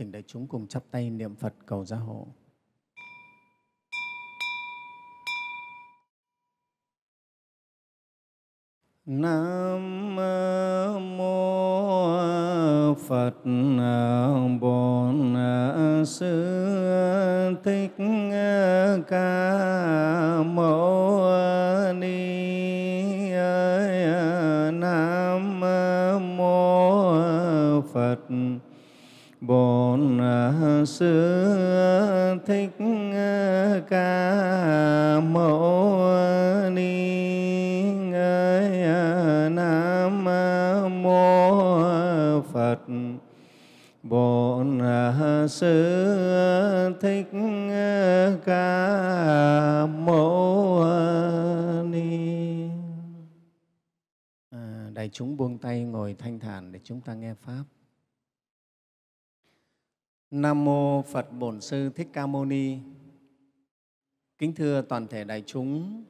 Thỉnh đại chúng cùng chắp tay niệm Phật cầu gia hộ. Nam mô Phật Bổn Sư Thích Ca Mâu Sư Thích ờ, Ca Mâu Ni ờ, Nam mô Phật Bổn ờ, Sư Thích Ca Mâu Ni à, Đại chúng buông tay ngồi thanh thản để chúng ta nghe Pháp. Nam mô Phật Bổn Sư Thích Ca Mâu Ni. Kính thưa toàn thể đại chúng,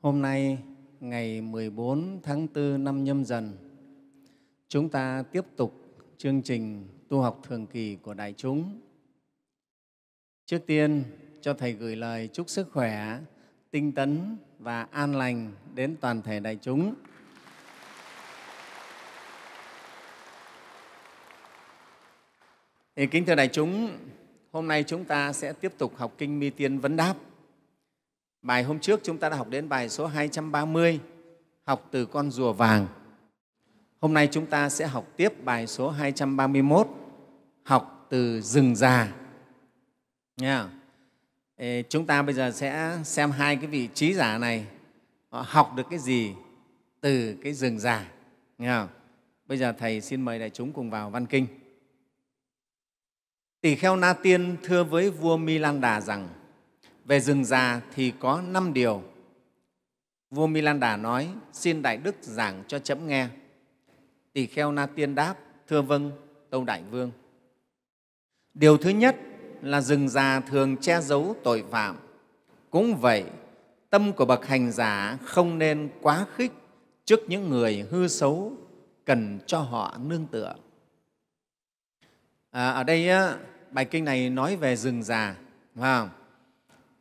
hôm nay ngày 14 tháng 4 năm nhâm dần, chúng ta tiếp tục chương trình tu học thường kỳ của đại chúng. Trước tiên, cho Thầy gửi lời chúc sức khỏe, tinh tấn và an lành đến toàn thể đại chúng. Thì kính thưa đại chúng, hôm nay chúng ta sẽ tiếp tục học Kinh Mi Tiên Vấn Đáp. Bài hôm trước chúng ta đã học đến bài số 230, học từ con rùa vàng. Hôm nay chúng ta sẽ học tiếp bài số 231, học từ rừng già. Nha. Chúng ta bây giờ sẽ xem hai cái vị trí giả này họ học được cái gì từ cái rừng già. Nha. Bây giờ Thầy xin mời đại chúng cùng vào văn kinh. Tỳ kheo Na Tiên thưa với vua Mi Lan Đà rằng về rừng già thì có năm điều. Vua Mi Lan Đà nói, xin Đại Đức giảng cho chấm nghe. Tỳ kheo Na Tiên đáp, thưa vâng, Tâu Đại Vương. Điều thứ nhất là rừng già thường che giấu tội phạm. Cũng vậy, tâm của bậc hành giả không nên quá khích trước những người hư xấu cần cho họ nương tựa. À, ở đây bài kinh này nói về rừng già, phải không?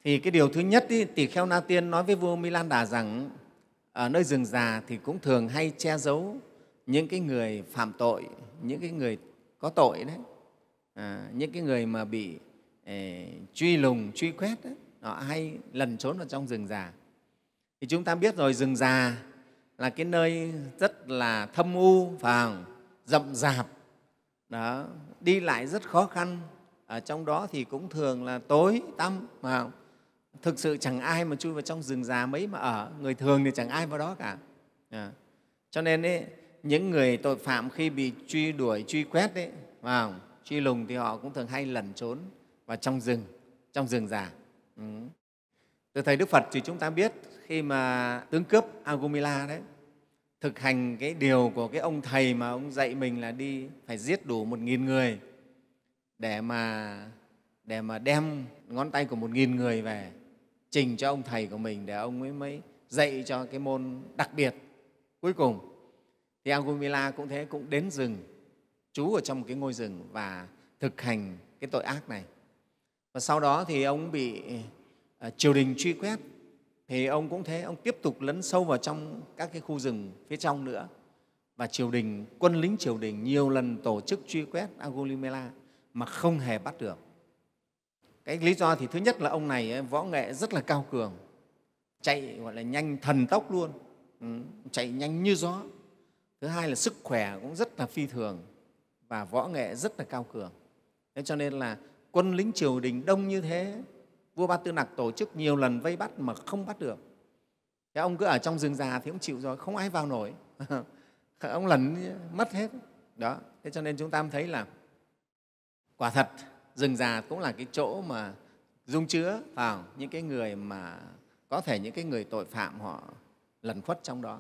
Thì cái điều thứ nhất, ý, tỷ kheo Na Tiên nói với vua Milan Đà rằng ở nơi rừng già thì cũng thường hay che giấu những cái người phạm tội, những cái người có tội đấy, à, những cái người mà bị eh, truy lùng, truy quét đấy, họ hay lần trốn vào trong rừng già. Thì chúng ta biết rồi, rừng già là cái nơi rất là thâm u, và rậm rạp, đó, đi lại rất khó khăn, ở trong đó thì cũng thường là tối tăm mà thực sự chẳng ai mà chui vào trong rừng già mấy mà ở người thường thì chẳng ai vào đó cả à. cho nên ấy, những người tội phạm khi bị truy đuổi truy quét ấy, vào truy lùng thì họ cũng thường hay lẩn trốn vào trong rừng trong rừng già ừ. từ thầy đức phật thì chúng ta biết khi mà tướng cướp agumila đấy thực hành cái điều của cái ông thầy mà ông dạy mình là đi phải giết đủ một nghìn người để mà để mà đem ngón tay của một nghìn người về trình cho ông thầy của mình để ông ấy mới dạy cho cái môn đặc biệt. Cuối cùng thì Agumila cũng thế, cũng đến rừng, trú ở trong một cái ngôi rừng và thực hành cái tội ác này. Và sau đó thì ông bị ờ, triều đình truy quét. Thì ông cũng thế, ông tiếp tục lấn sâu vào trong các cái khu rừng phía trong nữa. Và triều đình, quân lính triều đình nhiều lần tổ chức truy quét Agumila mà không hề bắt được. Cái lý do thì thứ nhất là ông này eh, võ nghệ rất là cao cường, chạy, gọi là, nhanh thần tốc luôn. Ừ, chạy nhanh như gió. Thứ hai là sức khỏe cũng rất là phi thường và võ nghệ rất là cao cường. Thế cho nên là quân lính triều đình đông như thế, vua ba tư nặc tổ chức nhiều lần vây bắt mà không bắt được. Thế ông cứ ở trong rừng già thì ông chịu rồi, không ai vào nổi. Ông lần mất hết. Đó, thế cho nên chúng ta thấy là quả thật rừng già cũng là cái chỗ mà dung chứa vào những cái người mà có thể những cái người tội phạm họ lẩn khuất trong đó.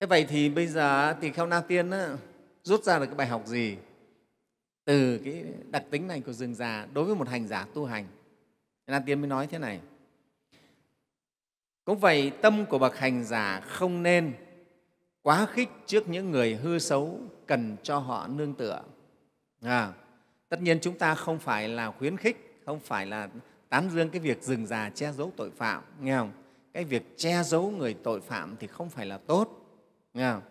Thế vậy thì bây giờ tỳ kheo na tiên á, rút ra được cái bài học gì từ cái đặc tính này của rừng già đối với một hành giả tu hành? Na tiên mới nói thế này. Cũng vậy tâm của bậc hành giả không nên quá khích trước những người hư xấu cần cho họ nương tựa. À, tất nhiên chúng ta không phải là khuyến khích không phải là tán dương cái việc rừng già che giấu tội phạm nghe không? Cái việc che giấu người tội phạm thì không phải là tốt nghe không?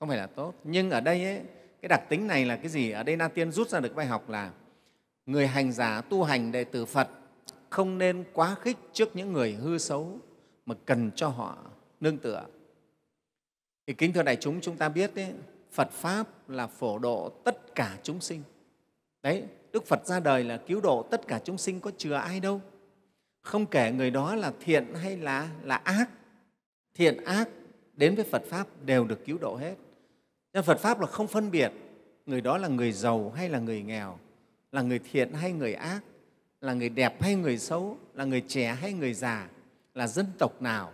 Không phải là tốt. Nhưng ở đây ấy, cái đặc tính này là cái gì? Ở đây na tiên rút ra được bài học là người hành giả tu hành đệ tử phật không nên quá khích trước những người hư xấu mà cần cho họ nương tựa. Thì kính thưa đại chúng chúng ta biết ấy, phật pháp là phổ độ tất cả chúng sinh đấy, đức phật ra đời là cứu độ tất cả chúng sinh có chừa ai đâu. Không kể người đó là thiện hay là là ác. Thiện, ác đến với phật pháp đều được cứu độ hết. Nên phật pháp là không phân biệt người đó là người giàu hay là người nghèo, là người thiện hay người ác, là người đẹp hay người xấu, là người trẻ hay người già, là dân tộc nào.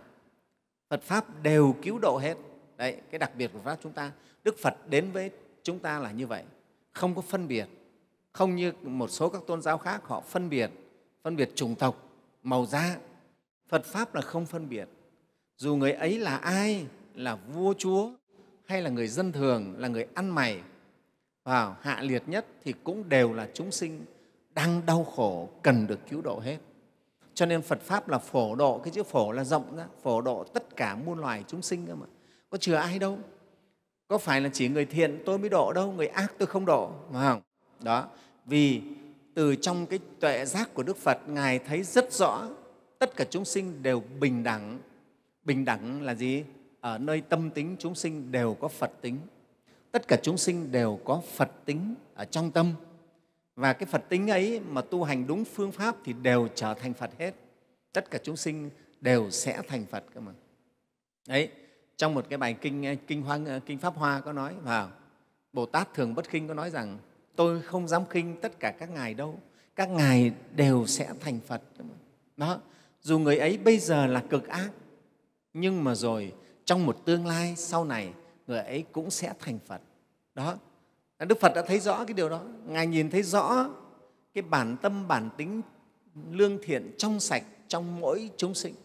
Phật pháp đều cứu độ hết. Đấy, cái đặc biệt của pháp chúng ta, đức phật đến với chúng ta là như vậy, không có phân biệt không như một số các tôn giáo khác, họ phân biệt phân biệt chủng tộc, màu da. Phật pháp là không phân biệt. Dù người ấy là ai, là vua, chúa, hay là người dân thường, là người ăn mày, vào hạ liệt nhất thì cũng đều là chúng sinh đang đau khổ, cần được cứu độ hết. Cho nên phật pháp là phổ độ, cái chữ phổ là rộng ra phổ độ tất cả muôn loài chúng sinh cơ mà. Có chừa ai đâu? Có phải là chỉ người thiện tôi mới độ đâu, người ác tôi không độ, phải không? Đó, vì từ trong cái tuệ giác của đức phật, ngài thấy rất rõ tất cả chúng sinh đều bình đẳng. Bình đẳng là gì? Ở nơi tâm tính chúng sinh đều có phật tính. Tất cả chúng sinh đều có phật tính ở trong tâm. Và cái phật tính ấy mà tu hành đúng phương pháp thì đều trở thành phật hết. Tất cả chúng sinh đều sẽ thành phật cơ mà. Đấy, trong một cái bài kinh kinh hoa kinh pháp hoa có nói, vào bồ tát thường bất khinh có nói rằng tôi không dám khinh tất cả các ngài đâu. Các ngài đều sẽ thành phật. Đó, dù người ấy bây giờ là cực ác, nhưng mà rồi, trong một tương lai sau này, người ấy cũng sẽ thành phật. Đó, đức phật đã thấy rõ cái điều đó. Ngài nhìn thấy rõ cái bản tâm, bản tính lương thiện, trong sạch, trong mỗi chúng sinh.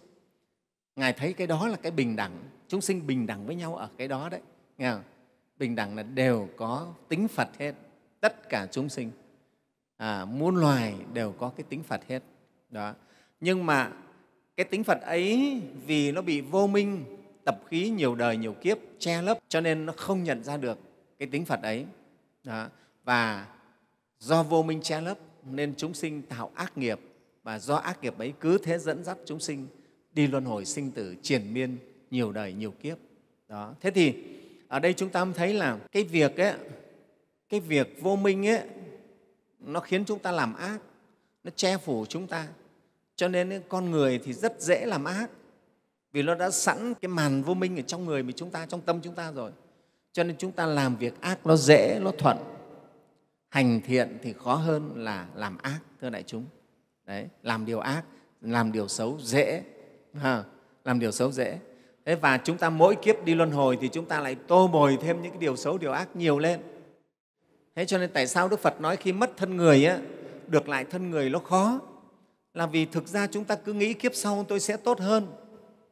Ngài thấy cái đó là cái bình đẳng. Chúng sinh bình đẳng với nhau ở cái đó đấy. Nghe không? bình đẳng là đều có tính phật hết tất cả chúng sinh. À, muôn loài đều có cái tính phật hết. Đó. Nhưng mà cái tính phật ấy vì nó bị vô minh tập khí nhiều đời nhiều kiếp che lấp cho nên nó không nhận ra được cái tính phật ấy. Đó. và do vô minh che lấp nên chúng sinh tạo ác nghiệp. Và do ác nghiệp ấy cứ thế dẫn dắt chúng sinh đi luân hồi sinh tử triền miên nhiều đời nhiều kiếp. Đó. Thế thì ở đây chúng ta thấy là cái việc ấy, cái việc vô minh ấy nó khiến chúng ta làm ác nó che phủ chúng ta. Cho nên con người thì rất dễ làm ác vì nó đã sẵn cái màn vô minh ở trong người mình chúng ta trong tâm chúng ta rồi. Cho nên chúng ta làm việc ác nó dễ nó thuận. Hành thiện thì khó hơn là làm ác thưa đại chúng. Đấy làm điều ác làm điều xấu dễ ha, làm điều xấu dễ. Thế và chúng ta mỗi kiếp đi luân hồi thì chúng ta lại tô bồi thêm những cái điều xấu điều ác nhiều lên thế cho nên tại sao đức phật nói khi mất thân người á, được lại thân người nó khó? Là vì thực ra chúng ta cứ nghĩ kiếp sau tôi sẽ tốt hơn.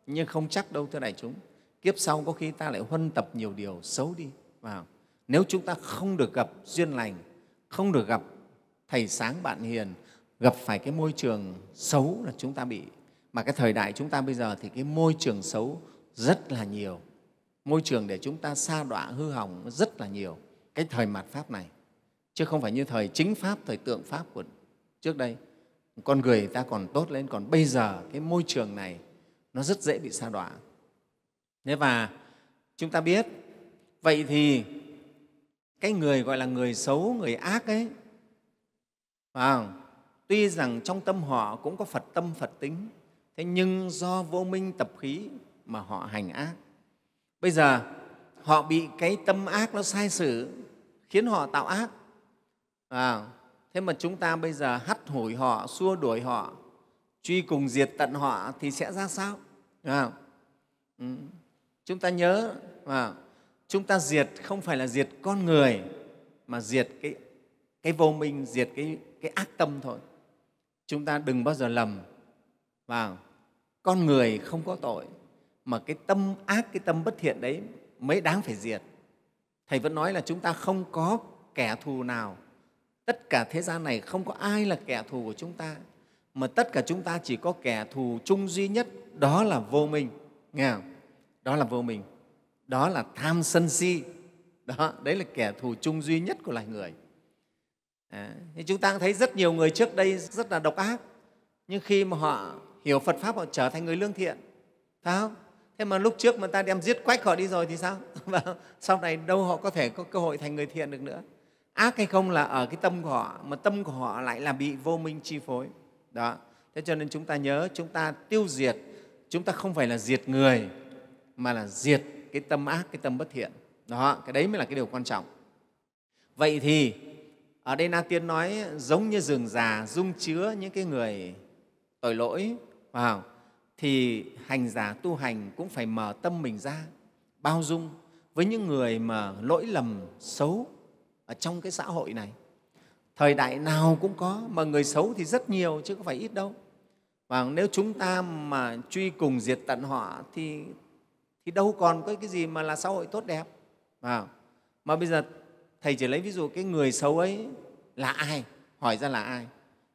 Nhưng không chắc đâu thưa đại chúng. Kiếp sau có khi ta lại huân tập nhiều điều xấu đi vào. Nếu chúng ta không được gặp duyên lành không được gặp thầy sáng bạn hiền gặp phải cái môi trường xấu là chúng ta bị. Mà cái thời đại chúng ta bây giờ thì cái môi trường xấu rất là nhiều. Môi trường để chúng ta sa đọa hư hỏng rất là nhiều. Cái thời mạt pháp này chứ không phải như thời chính pháp, thời tượng pháp của trước đây. Con người ta còn tốt lên, còn bây giờ cái môi trường này nó rất dễ bị sa đọa. Thế và chúng ta biết, vậy thì cái người gọi là người xấu, người ác ấy, phải không? tuy rằng trong tâm họ cũng có phật tâm, phật tính, thế nhưng do vô minh tập khí mà họ hành ác. Bây giờ họ bị cái tâm ác nó sai sử khiến họ tạo ác à, thế mà chúng ta bây giờ hắt hủi họ xua đuổi họ truy cùng diệt tận họ thì sẽ ra sao? À, ừ. chúng ta nhớ à, chúng ta diệt không phải là diệt con người mà diệt cái, cái vô minh diệt cái, cái ác tâm thôi. Chúng ta đừng bao giờ lầm. Vào con người không có tội mà cái tâm ác cái tâm bất thiện đấy mới đáng phải diệt. Thầy vẫn nói là chúng ta không có kẻ thù nào tất cả thế gian này không có ai là kẻ thù của chúng ta mà tất cả chúng ta chỉ có kẻ thù chung duy nhất đó là vô minh. Nghe không? đó là vô minh. Đó là tham sân si. Đó đấy là kẻ thù chung duy nhất của loài người. À, thì chúng ta thấy rất nhiều người trước đây rất là độc ác nhưng khi mà họ hiểu phật pháp họ trở thành người lương thiện. Phải không? Thế mà lúc trước mà ta đem giết quách họ đi rồi thì sao? Và sau này đâu họ có thể có cơ hội thành người thiện được nữa ác hay không là ở cái tâm của họ, mà tâm của họ lại là bị vô minh chi phối. Đó. Thế cho nên chúng ta nhớ, chúng ta tiêu diệt, chúng ta không phải là diệt người, mà là diệt cái tâm ác, cái tâm bất thiện. Đó, cái đấy mới là cái điều quan trọng. Vậy thì, ở đây na tiên nói giống như rừng già dung chứa những cái người tội lỗi vào thì hành giả tu hành cũng phải mở tâm mình ra, bao dung với những người mà lỗi lầm, xấu ở trong cái xã hội này thời đại nào cũng có mà người xấu thì rất nhiều chứ không phải ít đâu. Và nếu chúng ta mà truy cùng diệt tận họ thì thì đâu còn có cái gì mà là xã hội tốt đẹp. À, mà bây giờ thầy chỉ lấy ví dụ cái người xấu ấy là ai hỏi ra là ai.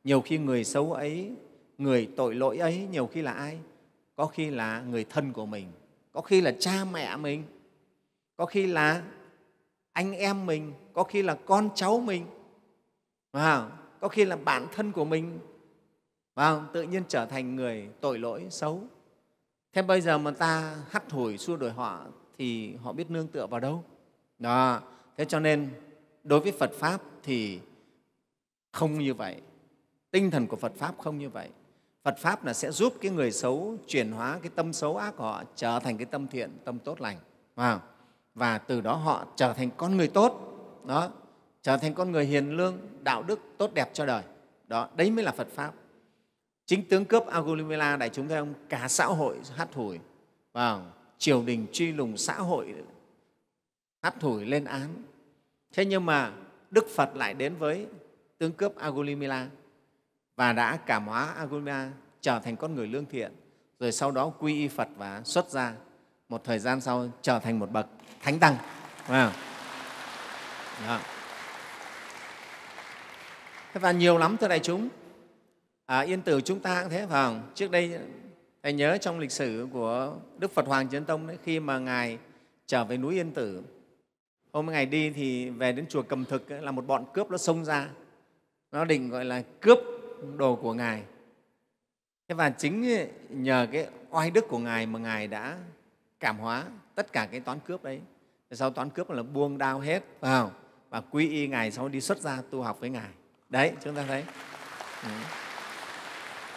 Nhiều khi người xấu ấy người tội lỗi ấy nhiều khi là ai? Có khi là người thân của mình có khi là cha mẹ mình có khi là anh em mình có khi là con cháu mình à, có khi là bạn thân của mình tự nhiên trở thành người tội lỗi xấu. Thế bây giờ mà ta hắt hủi xua đuổi họ thì họ biết nương tựa vào đâu? Đó. Thế cho nên đối với phật pháp thì không như vậy. Tinh thần của phật pháp không như vậy. Phật pháp là sẽ giúp cái người xấu chuyển hóa cái tâm xấu ác của họ trở thành cái tâm thiện tâm tốt lành wow và từ đó họ trở thành con người tốt. Đó, trở thành con người hiền lương, đạo đức tốt đẹp cho đời. Đó, đấy mới là phật pháp. Chính tướng cướp Agulimela đại chúng thấy không cả xã hội hát thủi vào vâng, triều đình truy lùng xã hội hát thủi lên án. Thế nhưng mà đức phật lại đến với tướng cướp Agulimela và đã cảm hóa Agulimela trở thành con người lương thiện. Rồi sau đó quy y Phật và xuất ra một thời gian sau trở thành một bậc thánh tăng. Wow. Đó. Thế và nhiều lắm thưa đại chúng. À, yên tử chúng ta cũng thế phải không? Trước đây thầy nhớ trong lịch sử của đức phật hoàng trấn tông đấy khi mà ngài trở về núi yên tử hôm ngày đi thì về đến chùa cầm thực ấy, là một bọn cướp nó xông ra. Nó định gọi là cướp đồ của ngài. Thế và chính nhờ cái oai đức của ngài mà ngài đã cảm hóa tất cả cái toán cướp đấy. Sau toán cướp là buông đao hết vào và quy y ngài sau đi xuất gia tu học với ngài. Đấy chúng ta thấy. Ừ.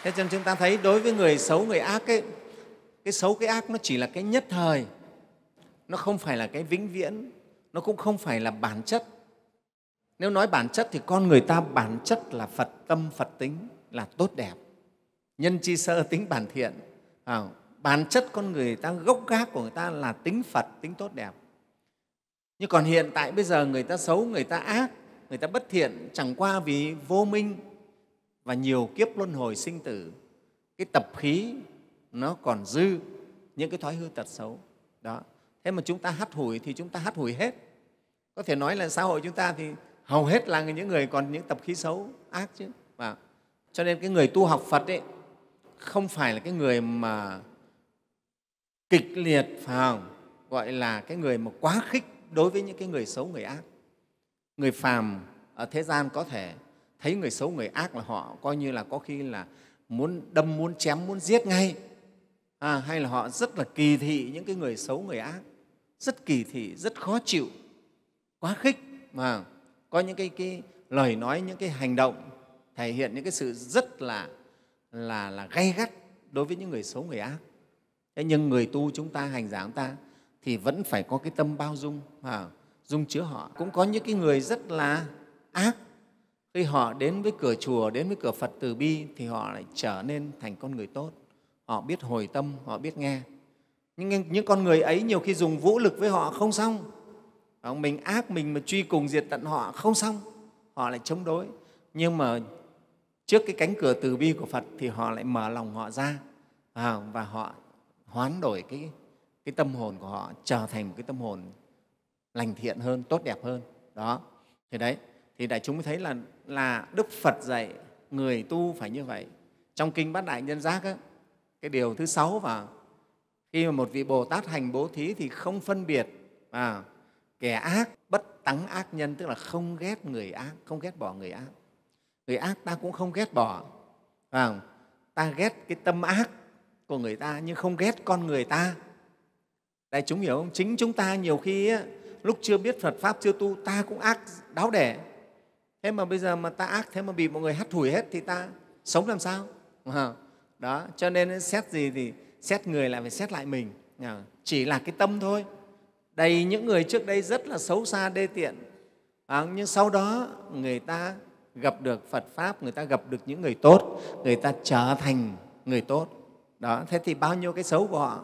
thế cho nên chúng ta thấy đối với người xấu người ác ấy, cái xấu cái ác nó chỉ là cái nhất thời. Nó không phải là cái vĩnh viễn. Nó cũng không phải là bản chất. Nếu nói bản chất thì con người ta bản chất là phật tâm phật tính là tốt đẹp. Nhân chi sơ tính bản thiện. À, bản chất con người ta, gốc gác của người ta là tính phật, tính tốt đẹp. Nhưng còn hiện tại bây giờ người ta xấu, người ta ác, người ta bất thiện, chẳng qua vì vô minh và nhiều kiếp luân hồi sinh tử, cái tập khí nó còn dư những cái thói hư tật xấu. Đó. Thế mà chúng ta hắt hủi thì chúng ta hắt hủi hết. Có thể nói là xã hội chúng ta thì hầu hết là những người còn những tập khí xấu, ác chứ. Và cho nên cái người tu học phật ấy, không phải là cái người mà kịch liệt phải không? Gọi là cái người mà quá khích đối với những cái người xấu người ác. Người phàm ở thế gian có thể thấy người xấu người ác là họ coi như là có khi là muốn đâm muốn chém muốn giết ngay. À, hay là họ rất là kỳ thị những cái người xấu người ác. Rất kỳ thị rất khó chịu quá khích mà có những cái, cái lời nói những cái hành động thể hiện những cái sự rất là là là gay gắt đối với những người xấu người ác thế nhưng người tu chúng ta hành giả chúng ta thì vẫn phải có cái tâm bao dung à, dung chứa họ. Cũng có những cái người rất là ác. Khi họ đến với cửa chùa đến với cửa phật từ bi thì họ lại trở nên thành con người tốt. Họ biết hồi tâm họ biết nghe. Nhưng những con người ấy nhiều khi dùng vũ lực với họ không xong. Mình ác mình mà truy cùng diệt tận họ không xong. Họ lại chống đối. Nhưng mà trước cái cánh cửa từ bi của phật thì họ lại mở lòng họ ra. Và họ hoán đổi cái, cái tâm hồn của họ trở thành một cái tâm hồn lành thiện hơn tốt đẹp hơn đó thì đấy thì đại chúng mới thấy là, là Đức Phật dạy người tu phải như vậy. Trong Kinh Bát Đại Nhân Giác, á, cái điều thứ sáu và khi mà một vị Bồ Tát hành bố thí thì không phân biệt à, kẻ ác, bất tắng ác nhân, tức là không ghét người ác, không ghét bỏ người ác. Người ác ta cũng không ghét bỏ. À, ta ghét cái tâm ác của người ta nhưng không ghét con người ta. Đại chúng hiểu không? Chính chúng ta nhiều khi lúc chưa biết Phật Pháp, chưa tu, ta cũng ác đáo đẻ. Thế mà bây giờ mà ta ác, thế mà bị mọi người hắt hủi hết thì ta sống làm sao? Đó, cho nên xét gì thì xét người lại phải xét lại mình. Chỉ là cái tâm thôi. Đầy những người trước đây rất là xấu xa, đê tiện. À, nhưng sau đó người ta gặp được Phật Pháp, người ta gặp được những người tốt, người ta trở thành người tốt. Đó, thế thì bao nhiêu cái xấu của họ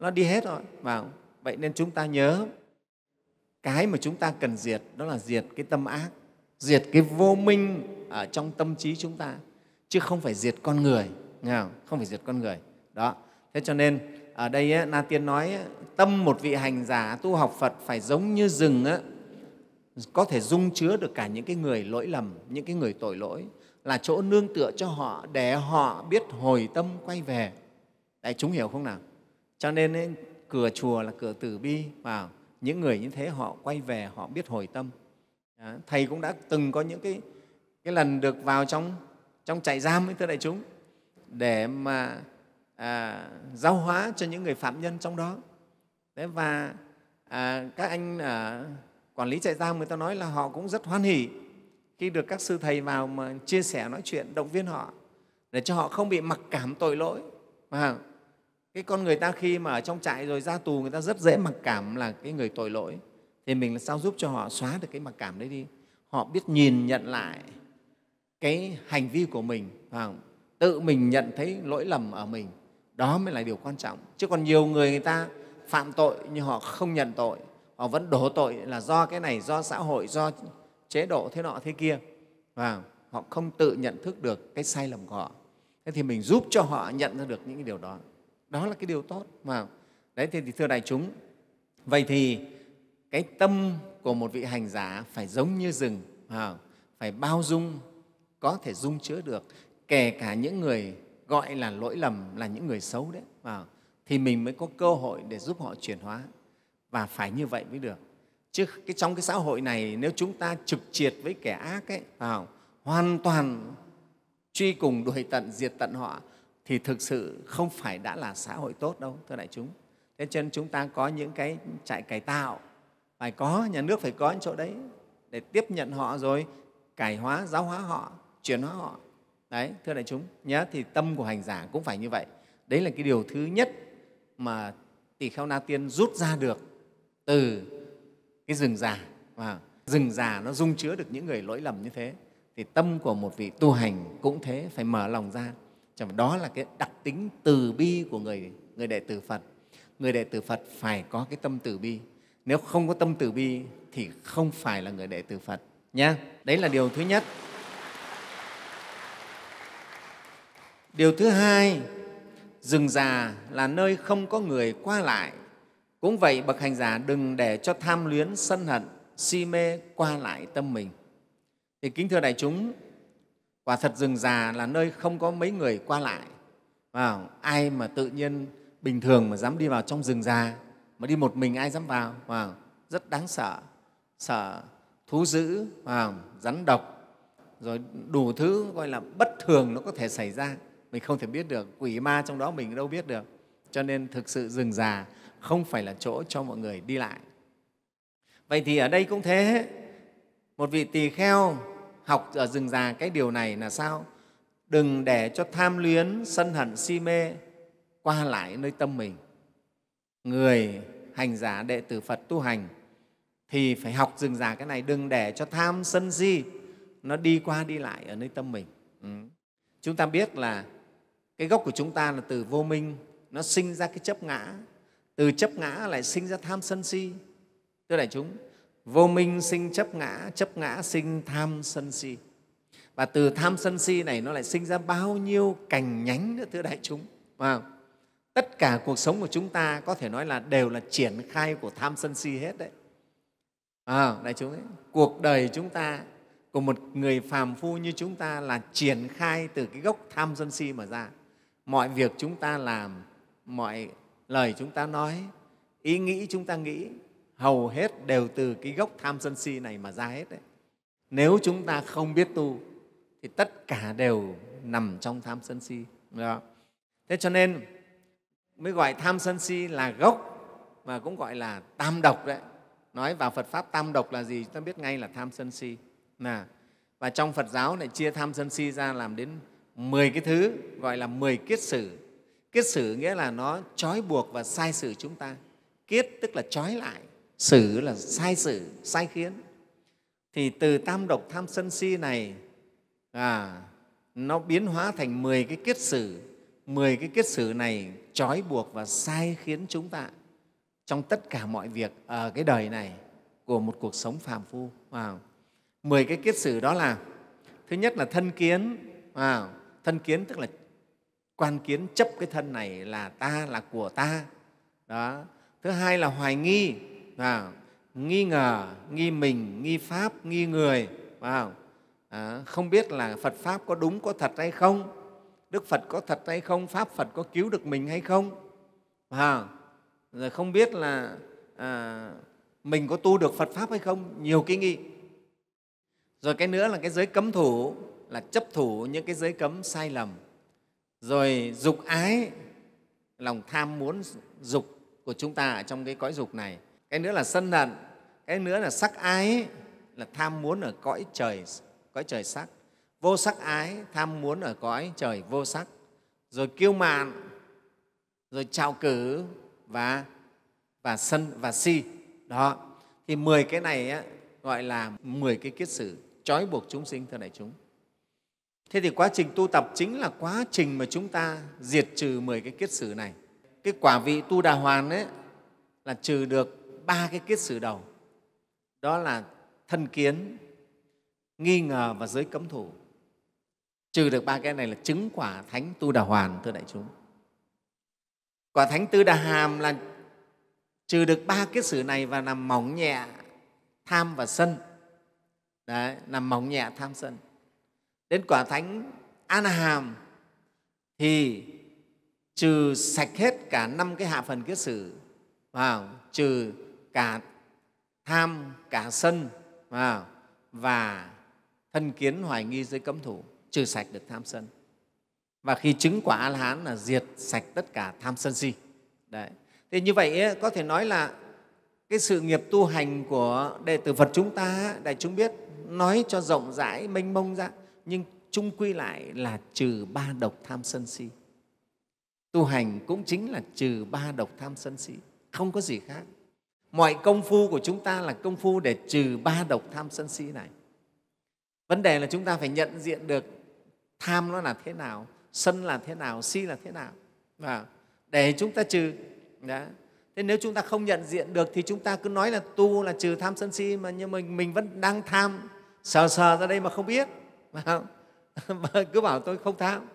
nó đi hết rồi. mà vậy nên chúng ta nhớ cái mà chúng ta cần diệt đó là diệt cái tâm ác, diệt cái vô minh ở trong tâm trí chúng ta, chứ không phải diệt con người, nghe không? không phải diệt con người. Đó. Thế cho nên ở đây Na Tiên nói tâm một vị hành giả tu học Phật phải giống như rừng á, có thể dung chứa được cả những cái người lỗi lầm, những cái người tội lỗi, là chỗ nương tựa cho họ để họ biết hồi tâm quay về. Đại chúng hiểu không nào? Cho nên ấy, cửa chùa là cửa tử bi vào những người như thế họ quay về họ biết hồi tâm. Đó. Thầy cũng đã từng có những cái cái lần được vào trong trong trại giam ấy thưa đại chúng để mà à, giáo hóa cho những người phạm nhân trong đó. Thế và à, các anh à, quản lý trại giam người ta nói là họ cũng rất hoan hỉ khi được các sư thầy vào mà chia sẻ nói chuyện động viên họ để cho họ không bị mặc cảm tội lỗi mà cái con người ta khi mà ở trong trại rồi ra tù, người ta rất dễ mặc cảm là cái người tội lỗi. Thì mình sao giúp cho họ xóa được cái mặc cảm đấy đi? Họ biết nhìn nhận lại cái hành vi của mình không? tự mình nhận thấy lỗi lầm ở mình. Đó mới là điều quan trọng. Chứ còn nhiều người người ta phạm tội nhưng họ không nhận tội. Họ vẫn đổ tội là do cái này, do xã hội, do chế độ thế nọ thế kia. Và họ không tự nhận thức được cái sai lầm của họ. Thế thì mình giúp cho họ nhận ra được những cái điều đó đó là cái điều tốt mà. Đấy thì, thưa đại chúng vậy thì cái tâm của một vị hành giả phải giống như rừng à, phải bao dung có thể dung chứa được. Kể cả những người gọi là lỗi lầm là những người xấu đấy à, thì mình mới có cơ hội để giúp họ chuyển hóa. Và phải như vậy mới được. Chứ cái trong cái xã hội này nếu chúng ta trực triệt với kẻ ác ấy à, hoàn toàn truy cùng đuổi tận diệt tận họ thì thực sự không phải đã là xã hội tốt đâu, thưa đại chúng. Thế cho nên chúng ta có những cái trại cải tạo, phải có, nhà nước phải có những chỗ đấy để tiếp nhận họ rồi cải hóa, giáo hóa họ, chuyển hóa họ. Đấy, thưa đại chúng, nhớ thì tâm của hành giả cũng phải như vậy. Đấy là cái điều thứ nhất mà tỳ kheo na tiên rút ra được từ cái rừng già. Và rừng già nó dung chứa được những người lỗi lầm như thế, thì tâm của một vị tu hành cũng thế, phải mở lòng ra đó là cái đặc tính từ bi của người người đệ tử Phật. Người đệ tử Phật phải có cái tâm từ bi. Nếu không có tâm từ bi thì không phải là người đệ tử Phật nhé đấy là điều thứ nhất. Điều thứ hai rừng già là nơi không có người qua lại. Cũng vậy, bậc hành giả đừng để cho tham luyến, sân hận, si mê qua lại tâm mình. Thì kính thưa đại chúng, quả thật rừng già là nơi không có mấy người qua lại. Vào, ai mà tự nhiên bình thường mà dám đi vào trong rừng già, mà đi một mình ai dám vào? Vào, rất đáng sợ, sợ thú dữ, vào, rắn độc, rồi đủ thứ gọi là bất thường nó có thể xảy ra. Mình không thể biết được, quỷ ma trong đó mình đâu biết được. Cho nên thực sự rừng già không phải là chỗ cho mọi người đi lại. Vậy thì ở đây cũng thế, một vị tỳ kheo học ờ, ở rừng già cái điều này là sao? Đừng để cho tham luyến, sân hận, si mê qua lại nơi tâm mình. Người hành giả đệ tử Phật tu hành thì phải học rừng già cái này, đừng để cho tham, sân, si nó đi qua đi lại ở nơi tâm mình. Ừ. Chúng ta biết là cái gốc của chúng ta là từ vô minh, nó sinh ra cái chấp ngã từ chấp ngã lại sinh ra tham sân si thưa đại chúng vô minh sinh chấp ngã chấp ngã sinh tham sân si. Và từ tham sân si này nó lại sinh ra bao nhiêu cành nhánh nữa thưa đại chúng. Wow. tất cả cuộc sống của chúng ta có thể nói là đều là triển khai của tham sân si hết đấy. À, đại chúng ấy, cuộc đời chúng ta của một người phàm phu như chúng ta là triển khai từ cái gốc tham sân si mà ra. Mọi việc chúng ta làm mọi lời chúng ta nói ý nghĩ chúng ta nghĩ hầu hết đều từ cái gốc tham sân si này mà ra hết đấy. Nếu chúng ta không biết tu, thì tất cả đều nằm trong tham sân si. Đó. thế cho nên, mới gọi tham sân si là gốc, mà cũng gọi là tam độc đấy. Nói vào phật pháp, tam độc là gì? Chúng ta biết ngay là tham sân si. Là và trong phật giáo lại chia tham sân si ra làm đến 10 cái thứ, gọi là 10 kiết sử. Kiết sử nghĩa là nó trói buộc và sai sử chúng ta. Kiết tức là trói lại xử là sai sử sai khiến thì từ tam độc tham sân si này à, nó biến hóa thành 10 cái kiết sử 10 cái kiết sử này trói buộc và sai khiến chúng ta trong tất cả mọi việc ở cái đời này của một cuộc sống phàm phu. Wow. 10 cái kiết sử đó là thứ nhất là thân kiến. Wow. Thân kiến tức là quan kiến chấp cái thân này là ta, là của ta. Đó. Thứ hai là hoài nghi. Wow. Nghi ngờ, nghi mình, nghi pháp, nghi người. Wow. À, không biết là Phật Pháp có đúng, có thật hay không, Đức Phật có thật hay không, Pháp Phật có cứu được mình hay không. À, rồi không biết là à, mình có tu được Phật Pháp hay không, nhiều cái nghi. Rồi cái nữa là cái giới cấm thủ, là chấp thủ những cái giới cấm sai lầm. Rồi dục ái, lòng tham muốn dục của chúng ta ở trong cái cõi dục này. Cái nữa là sân hận, cái nữa là sắc ái, là tham muốn ở cõi trời cõi trời sắc. Vô sắc ái tham muốn ở cõi trời vô sắc. Rồi kiêu mạn rồi trào cử và và sân và si. Đó. Thì 10 cái này á, gọi là 10 cái kiết sử trói buộc chúng sinh thưa đại chúng. Thế thì quá trình tu tập chính là quá trình mà chúng ta diệt trừ 10 cái kiết sử này. Cái quả vị tu đà hoàn ấy là trừ được ba cái kiết sử đầu. Đó là thân kiến nghi ngờ và giới cấm thủ. Trừ được ba cái này là chứng quả thánh tu đà hoàn thưa đại chúng. Quả thánh tư đà hàm là trừ được ba kết sử này và làm mỏng nhẹ tham và sân. Đấy, làm mỏng nhẹ tham sân. Đến quả thánh an hàm thì trừ sạch hết cả năm cái hạ phần kiết sử vào trừ cả tham cả sân và thân kiến hoài nghi giới cấm thủ trừ sạch được tham sân. Và khi chứng quả a la hán là diệt sạch tất cả tham sân si. Đấy. Thì như vậy ấy, có thể nói là cái sự nghiệp tu hành của đệ tử phật chúng ta đại chúng biết nói cho rộng rãi mênh mông ra nhưng chung quy lại là trừ ba độc tham sân si. Tu hành cũng chính là trừ ba độc tham sân si không có gì khác mọi công phu của chúng ta là công phu để trừ ba độc tham sân si này. Vấn đề là chúng ta phải nhận diện được tham nó là thế nào, sân là thế nào, si là thế nào. Và để chúng ta trừ, đó. thế nếu chúng ta không nhận diện được thì chúng ta cứ nói là tu là trừ tham sân si mà nhưng mình mình vẫn đang tham. Sờ sờ ra đây mà không biết mà cứ bảo tôi không tham.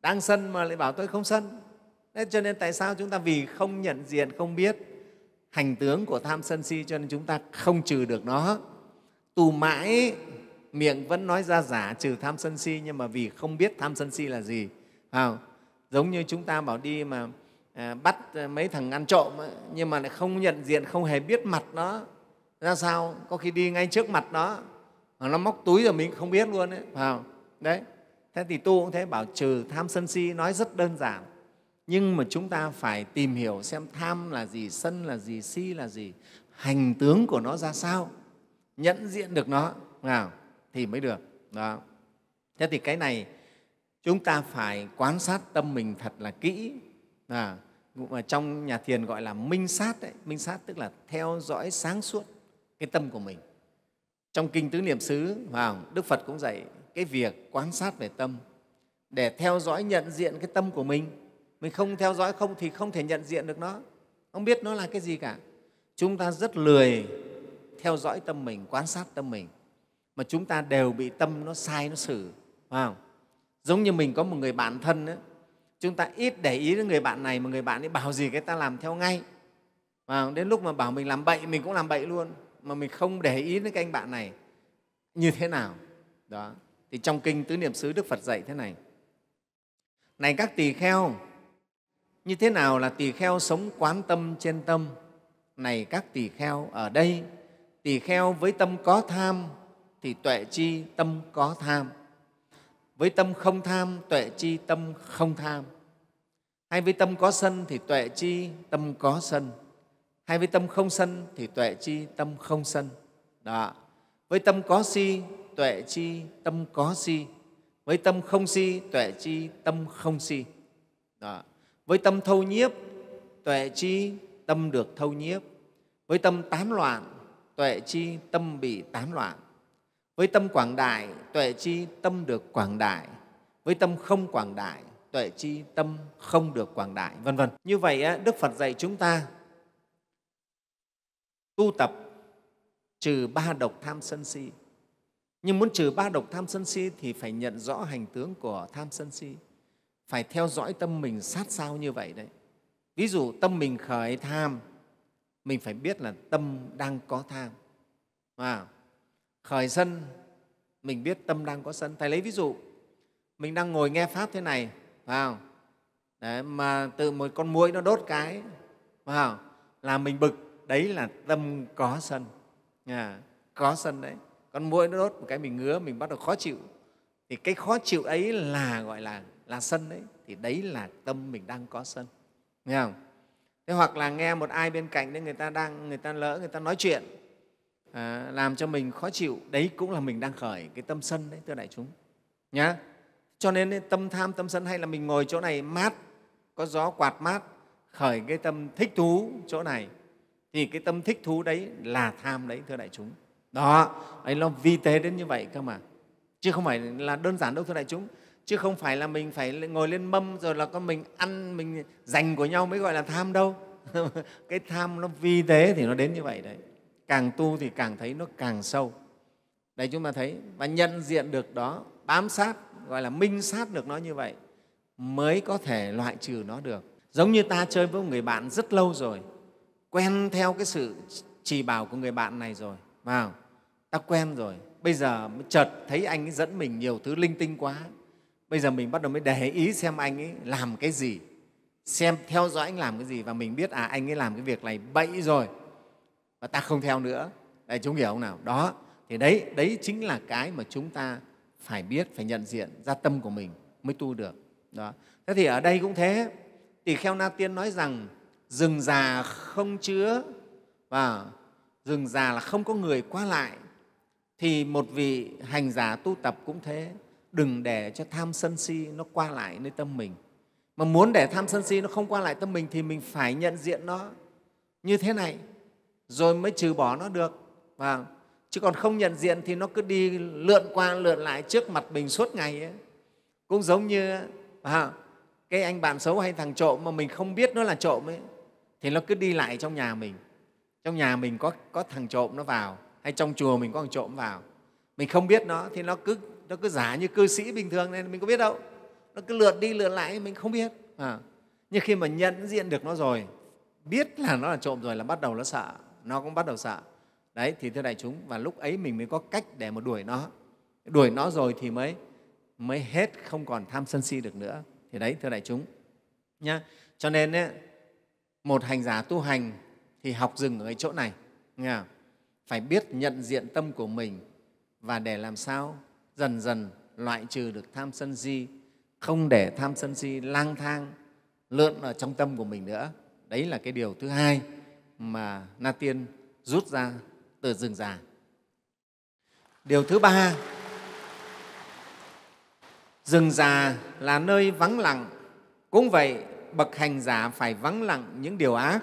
Đang sân mà lại bảo tôi không sân. Thế cho nên tại sao chúng ta vì không nhận diện, không biết hành tướng của tham sân si cho nên chúng ta không trừ được nó. Tu mãi miệng vẫn nói ra giả trừ tham sân si nhưng mà vì không biết tham sân si là gì. À, giống như chúng ta bảo đi mà à, bắt à, mấy thằng ăn trộm ấy, nhưng mà lại không nhận diện không hề biết mặt nó. Ra sao? Có khi đi ngay trước mặt nó mà nó móc túi rồi mình không biết luôn đấy vào đấy. Thế thì tu cũng thế bảo trừ tham sân si nói rất đơn giản nhưng mà chúng ta phải tìm hiểu xem tham là gì sân là gì si là gì. Hành tướng của nó ra sao? Nhận diện được nó. Nào thì mới được. Đó. Thế thì cái này chúng ta phải quan sát tâm mình thật là kỹ. À, mà trong nhà thiền gọi là minh sát đấy minh sát tức là theo dõi sáng suốt cái tâm của mình. Trong kinh tứ niệm xứ vào đức phật cũng dạy cái việc quan sát về tâm. Để theo dõi nhận diện cái tâm của mình mình không theo dõi không thì không thể nhận diện được nó. Không biết nó là cái gì cả. Chúng ta rất lười theo dõi tâm mình quan sát tâm mình. Mà chúng ta đều bị tâm nó sai nó xử phải không? giống như mình có một người bạn thân ấy, chúng ta ít để ý đến người bạn này mà người bạn ấy bảo gì cái ta làm theo ngay. Và đến lúc mà bảo mình làm bậy mình cũng làm bậy luôn. Mà mình không để ý đến cái anh bạn này. Như thế nào? Đó. Thì trong kinh tứ niệm xứ đức phật dạy thế này. Này các tỳ kheo như thế nào là tỳ kheo sống quán tâm trên tâm? Này các tỳ kheo, ở đây, tỳ kheo với tâm có tham, thì tuệ chi tâm có tham. Với tâm không tham, tuệ chi tâm không tham. Hay với tâm có sân, thì tuệ chi tâm có sân. Hay với tâm không sân, thì tuệ chi tâm không sân. Đó. Với tâm có si, tuệ chi tâm có si. Với tâm không si, tuệ chi tâm không si. Đó với tâm thâu nhiếp, tuệ chi tâm được thâu nhiếp. Với tâm tán loạn, tuệ chi tâm bị tán loạn. Với tâm quảng đại, tuệ chi tâm được quảng đại. Với tâm không quảng đại, tuệ chi tâm không được quảng đại. Vân vân. Như vậy đức phật dạy chúng ta tu tập trừ ba độc tham sân si. Nhưng muốn trừ ba độc tham sân si thì phải nhận rõ hành tướng của tham sân si phải theo dõi tâm mình sát sao như vậy đấy. Ví dụ tâm mình khởi tham mình phải biết là tâm đang có tham. À, khởi sân mình biết tâm đang có sân. Thầy lấy ví dụ mình đang ngồi nghe pháp thế này phải không? Đấy, mà từ một con muỗi nó đốt cái phải không? là mình bực đấy là tâm có sân. À, có sân đấy. Con muỗi nó đốt một cái mình ngứa mình bắt đầu khó chịu. Thì cái khó chịu ấy là gọi là là sân đấy thì đấy là tâm mình đang có sân. Nghe không? Thế hoặc là nghe một ai bên cạnh đấy người ta đang người ta lỡ người ta nói chuyện à, làm cho mình khó chịu đấy cũng là mình đang khởi cái tâm sân đấy thưa đại chúng. Nhá. Cho nên tâm tham tâm sân hay là mình ngồi chỗ này mát có gió quạt mát khởi cái tâm thích thú chỗ này thì cái tâm thích thú đấy là tham đấy thưa đại chúng. Đó ấy nó vi tế đến như vậy cơ mà. Chứ không phải là đơn giản đâu thưa đại chúng chứ không phải là mình phải ngồi lên mâm rồi là con mình ăn, mình dành của nhau mới gọi là tham đâu. Cái tham nó vi tế thì nó đến như vậy đấy. Càng tu thì càng thấy nó càng sâu. Đây chúng ta thấy, và nhận diện được đó, bám sát, gọi là minh sát được nó như vậy, mới có thể loại trừ nó được. Giống như ta chơi với một người bạn rất lâu rồi, quen theo cái sự chỉ bảo của người bạn này rồi, vào, ta quen rồi, bây giờ mới chợt thấy anh ấy dẫn mình nhiều thứ linh tinh quá bây giờ mình bắt đầu mới để ý xem anh ấy làm cái gì. Xem, theo dõi anh làm cái gì và mình biết à anh ấy làm cái việc này bậy rồi. Và ta không theo nữa. Đấy chúng hiểu không nào? Đó, thì đấy đấy chính là cái mà chúng ta phải biết, phải nhận diện ra tâm của mình mới tu được. Đó. Thế thì ở đây cũng thế. Tỳ kheo na tiên nói rằng, rừng già không chứa và rừng già là không có người qua lại. Thì một vị hành giả tu tập cũng thế đừng để cho tham sân si nó qua lại nơi tâm mình. Mà muốn để tham sân si nó không qua lại tâm mình thì mình phải nhận diện nó như thế này rồi mới trừ bỏ nó được. Và chứ còn không nhận diện thì nó cứ đi lượn qua lượn lại trước mặt mình suốt ngày ấy. cũng giống như à, cái anh bạn xấu hay thằng trộm mà mình không biết nó là trộm ấy thì nó cứ đi lại trong nhà mình. Trong nhà mình có, có thằng trộm nó vào hay trong chùa mình có thằng trộm vào. Mình không biết nó thì nó cứ nó cứ giả như cư sĩ bình thường nên mình có biết đâu. Nó cứ lượn đi lượn lại mình không biết. À. nhưng khi mà nhận diện được nó rồi biết là nó là trộm rồi là bắt đầu nó sợ. Nó cũng bắt đầu sợ. Đấy thì thưa đại chúng và lúc ấy mình mới có cách để mà đuổi nó. Đuổi nó rồi thì mới mới hết không còn tham sân si được nữa. Thì đấy thưa đại chúng nhá. Cho nên ấy, một hành giả tu hành thì học dừng ở cái chỗ này nghe phải biết nhận diện tâm của mình và để làm sao dần dần loại trừ được tham sân si, không để tham sân si lang thang, lượn ở trong tâm của mình nữa đấy là cái điều thứ hai mà na tiên rút ra từ rừng già điều thứ ba, rừng già là nơi vắng lặng cũng vậy, bậc hành giả phải vắng lặng những điều ác,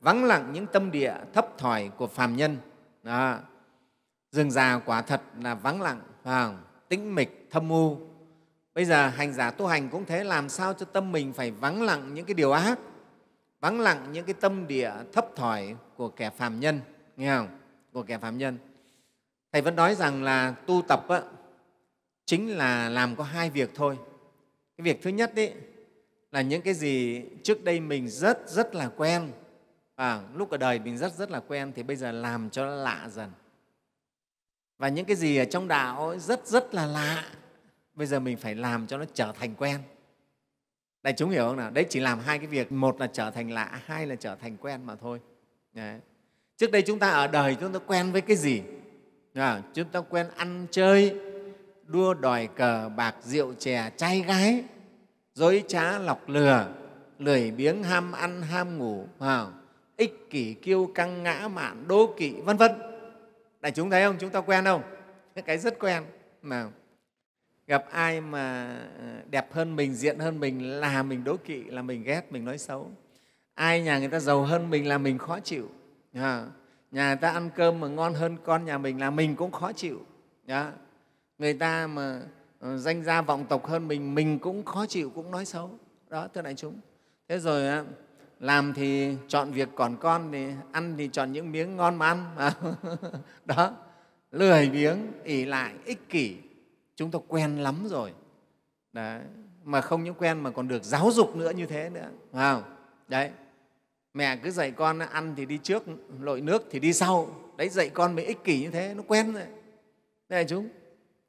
vắng lặng những tâm địa thấp thỏi của phàm nhân đó. rừng già quả thật là vắng lặng, phải không? Tĩnh mịch thâm u. Bây giờ hành giả tu hành cũng thế làm sao cho tâm mình phải vắng lặng những cái điều ác vắng lặng những cái tâm địa thấp thỏi của kẻ phàm nhân nghe không? Của kẻ phàm nhân. Thầy vẫn nói rằng là tu tập á, chính là làm có hai việc thôi. Cái việc thứ nhất ấy, là những cái gì trước đây mình rất rất là quen à, lúc ở đời mình rất rất là quen thì bây giờ làm cho nó lạ dần và những cái gì ở trong đạo rất rất là lạ. Bây giờ mình phải làm cho nó trở thành quen. Đại chúng hiểu không nào? Đấy chỉ làm hai cái việc. Một là trở thành lạ hai là trở thành quen mà thôi. Đấy. trước đây chúng ta ở đời chúng ta quen với cái gì? À, chúng ta quen ăn chơi đua đòi cờ bạc rượu chè trai gái dối trá lọc lừa lười biếng ham ăn ham ngủ à, ích kỷ kiêu căng ngã mạn đố kỵ vân vân đại chúng thấy không? Chúng ta quen không? Cái rất quen. Mà gặp ai mà ờ, đẹp hơn mình diện hơn mình là mình đố kỵ là mình ghét mình nói xấu. Ai nhà người ta giàu hơn mình là mình khó chịu. À, nhà người ta ăn cơm mà ngon hơn con nhà mình là mình cũng khó chịu. Đó. người ta mà ờ, danh gia vọng tộc hơn mình mình cũng khó chịu cũng nói xấu. Đó thưa đại chúng. Thế rồi làm thì chọn việc còn con thì ăn thì chọn những miếng ngon mà ăn. Đó, lười biếng ỉ lại, ích kỷ. Chúng ta quen lắm rồi. Đấy, mà không những quen mà còn được giáo dục nữa như thế nữa. Phải không đấy. Mẹ cứ dạy con ăn thì đi trước, lội nước thì đi sau. Đấy, dạy con mới ích kỷ như thế, nó quen rồi. Đây là chúng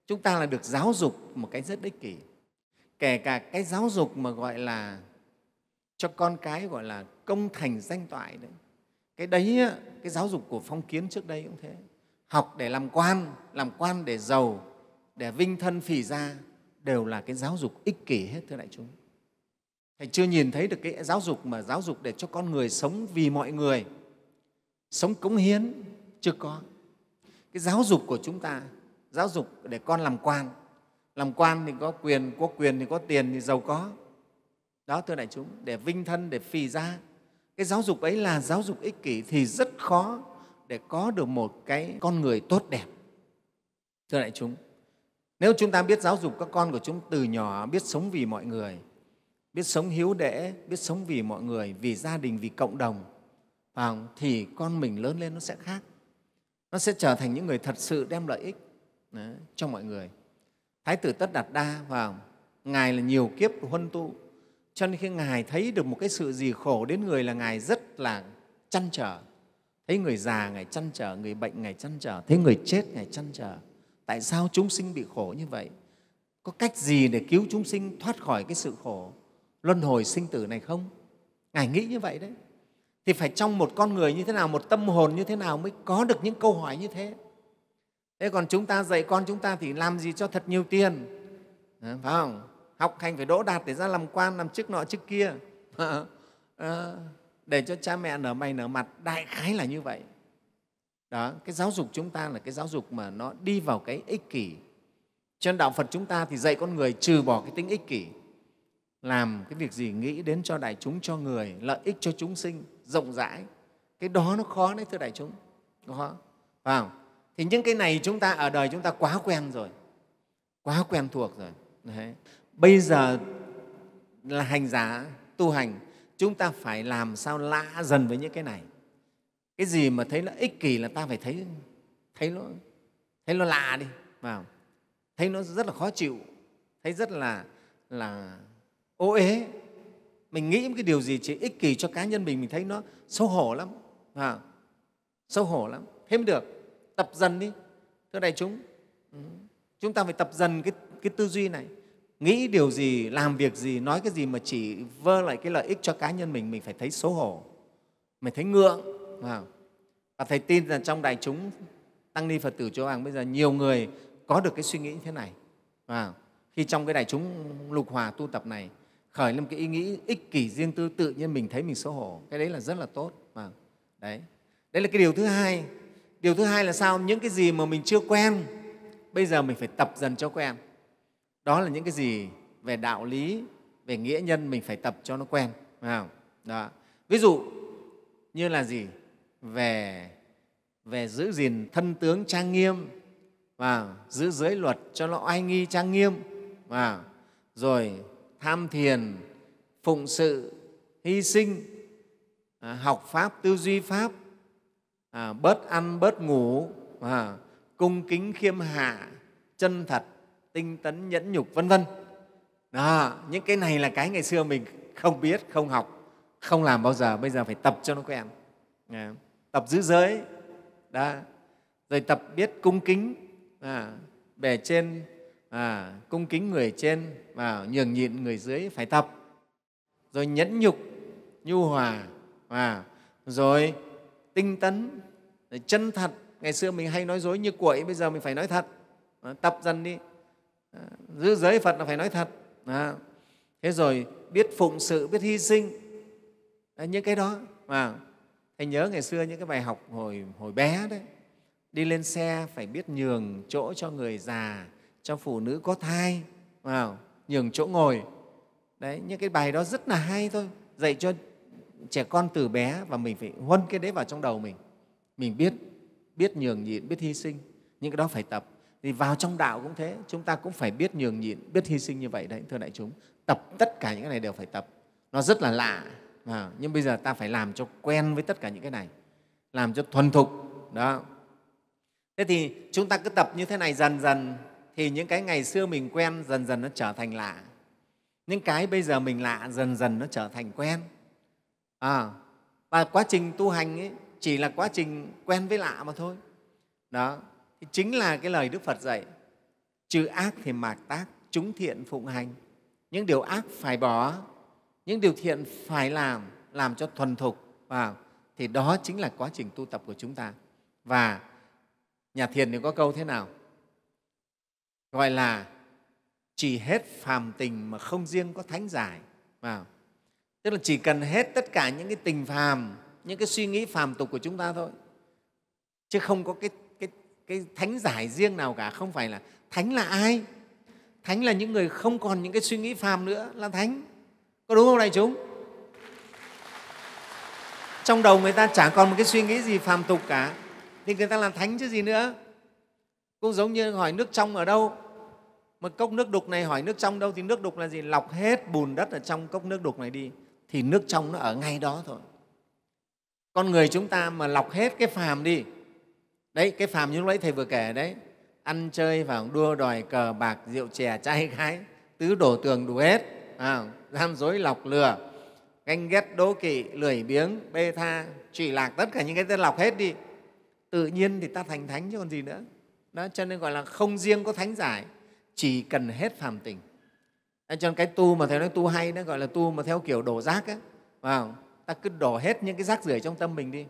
chúng ta là được giáo dục một cái rất ích kỷ. Kể cả cái giáo dục mà gọi là cho con cái gọi là công thành danh toại đấy. Cái đấy cái giáo dục của phong kiến trước đây cũng thế. Học để làm quan làm quan để giàu để vinh thân phì ra, đều là cái giáo dục ích kỷ hết thưa đại chúng. Thầy chưa nhìn thấy được cái giáo dục mà giáo dục để cho con người sống vì mọi người sống cống hiến chưa có. Cái giáo dục của chúng ta giáo dục để con làm quan. Làm quan thì có quyền có quyền thì có tiền thì giàu có đó thưa đại chúng để vinh thân để phì ra cái giáo dục ấy là giáo dục ích kỷ thì rất khó để có được một cái con người tốt đẹp. Thưa đại chúng nếu chúng ta biết giáo dục các con của chúng từ nhỏ biết sống vì mọi người biết sống hiếu đễ biết sống vì mọi người vì gia đình vì cộng đồng vào thì con mình lớn lên nó sẽ khác. Nó sẽ trở thành những người thật sự đem lợi ích đấy, cho mọi người. Thái tử tất đạt đa vào ngài là nhiều kiếp huân tu cho nên khi ngài thấy được một cái sự gì khổ đến người là ngài rất là chăn trở. Thấy người già ngài chăn trở, người bệnh ngài chăn trở, thấy người chết ngài chăn trở. Tại sao chúng sinh bị khổ như vậy? Có cách gì để cứu chúng sinh thoát khỏi cái sự khổ? Luân hồi sinh tử này không? Ngài nghĩ như vậy đấy. Thì phải trong một con người như thế nào, một tâm hồn như thế nào mới có được những câu hỏi như thế? Thế còn chúng ta dạy con chúng ta thì làm gì cho thật nhiều tiền? Phải không? Học hành phải đỗ đạt để ra làm quan, làm chức nọ chức kia. Ờ, ờ, để cho cha mẹ nở mày nở mặt. Đại khái là như vậy. Đó, cái giáo dục chúng ta là cái giáo dục mà nó đi vào cái ích kỷ. Trên đạo phật chúng ta thì dạy con người trừ bỏ cái tính ích kỷ. Làm cái việc gì nghĩ đến cho đại chúng, cho người, lợi ích cho chúng sinh, rộng rãi. Cái đó nó khó đấy, thưa đại chúng. Khó phải không? Thì những cái này chúng ta, ở đời chúng ta quá quen rồi. Quá quen thuộc rồi. Đấy bây giờ là hành giả tu hành chúng ta phải làm sao lạ dần với những cái này. Cái gì mà thấy nó ích kỷ là ta phải thấy thấy nó thấy nó lạ đi vào. Thấy nó rất là khó chịu thấy rất là là ô ế mình nghĩ cái điều gì chỉ ích kỷ cho cá nhân mình mình thấy nó xấu hổ lắm à, xấu hổ lắm. Thế mới được. Tập dần đi. Thưa đại chúng ừ, chúng ta phải tập dần cái, cái tư duy này nghĩ điều gì, làm việc gì, nói cái gì mà chỉ vơ lại cái lợi ích cho cá nhân mình mình phải thấy xấu hổ. Mình thấy ngượng và thầy tin rằng trong đại chúng tăng ni phật tử châu Hoàng bây giờ nhiều người có được cái suy nghĩ như thế này và khi trong cái đại chúng lục hòa tu tập này, khởi lên cái ý nghĩ ích kỷ riêng tư, tự nhiên mình thấy mình xấu hổ. Cái đấy là rất là tốt và đấy. Đấy là cái điều thứ hai. Điều thứ hai là sao? Những cái gì mà mình chưa quen, bây giờ mình phải tập dần cho quen đó là những cái gì về đạo lý về nghĩa nhân mình phải tập cho nó quen không? Đó. ví dụ như là gì về về giữ gìn thân tướng trang nghiêm và giữ giới luật cho nó oai nghi trang nghiêm và rồi tham thiền phụng sự hy sinh à, học pháp tư duy pháp à, bớt ăn bớt ngủ à, cung kính khiêm hạ chân thật tinh tấn nhẫn nhục vân vân. Đó những cái này là cái ngày xưa mình không biết không học không làm bao giờ. Bây giờ phải tập cho nó quen tập giữ giới. Đó rồi tập biết cung kính. À, bề trên à, cung kính người trên và nhường nhịn người dưới phải tập. Rồi nhẫn nhục nhu hòa à, rồi tinh tấn. Rồi chân thật. Ngày xưa mình hay nói dối như quậy bây giờ mình phải nói thật. À, tập dần đi giữ giới phật là phải nói thật. À, thế rồi biết phụng sự biết hy sinh. À, những cái đó mà. Thầy nhớ ngày xưa những cái bài học hồi hồi bé đấy. Đi lên xe phải biết nhường chỗ cho người già cho phụ nữ có thai. Vào nhường chỗ ngồi. Đấy những cái bài đó rất là hay thôi. Dạy cho trẻ con từ bé và mình phải huân cái đấy vào trong đầu mình. Mình biết biết nhường nhịn biết hy sinh. Những cái đó phải tập thì vào trong đạo cũng thế chúng ta cũng phải biết nhường nhịn biết hy sinh như vậy đấy thưa đại chúng. Tập tất cả những cái này đều phải tập. Nó rất là lạ à, nhưng bây giờ ta phải làm cho quen với tất cả những cái này. Làm cho thuần thục đó. Thế thì chúng ta cứ tập như thế này dần dần thì những cái ngày xưa mình quen dần dần nó trở thành lạ. Những cái bây giờ mình lạ dần dần nó trở thành quen. À, và quá trình tu hành ấy, chỉ là quá trình quen với lạ mà thôi. Đó chính là cái lời đức phật dạy trừ ác thì mạc tác chúng thiện phụng hành. Những điều ác phải bỏ những điều thiện phải làm làm cho thuần thục vào thì đó chính là quá trình tu tập của chúng ta. Và nhà thiền thì có câu thế nào? Gọi là chỉ hết phàm tình mà không riêng có thánh giải. Vào tức là chỉ cần hết tất cả những cái tình phàm những cái suy nghĩ phàm tục của chúng ta thôi chứ không có cái, cái, thánh giải riêng nào cả không phải là thánh là ai? Thánh là những người không còn những cái suy nghĩ phàm nữa là thánh. Có đúng không đại chúng? Trong đầu người ta chả còn một cái suy nghĩ gì phàm tục cả. Thì người ta là thánh chứ gì nữa. Cũng giống như hỏi nước trong ở đâu. Một cốc nước đục này hỏi nước trong đâu thì nước đục là gì? Lọc hết bùn đất ở trong cốc nước đục này đi thì nước trong nó ở ngay đó thôi. Con người chúng ta mà lọc hết cái phàm đi đấy cái phàm như lúc nãy thầy vừa kể đấy. Ăn chơi vào đua đòi cờ bạc rượu chè trai gái. Tứ đổ tường đủ hết. À, gian dối lọc lừa. Ganh ghét đố kỵ lười biếng bê tha trụy lạc tất cả những cái tên lọc hết đi. Tự nhiên thì ta thành thánh chứ còn gì nữa. Đó cho nên gọi là không riêng có thánh giải chỉ cần hết phàm tình. Cho nên cái tu mà thầy nói tu hay nó gọi là tu mà theo kiểu đổ rác á vào ta cứ đổ hết những cái rác rưởi trong tâm mình đi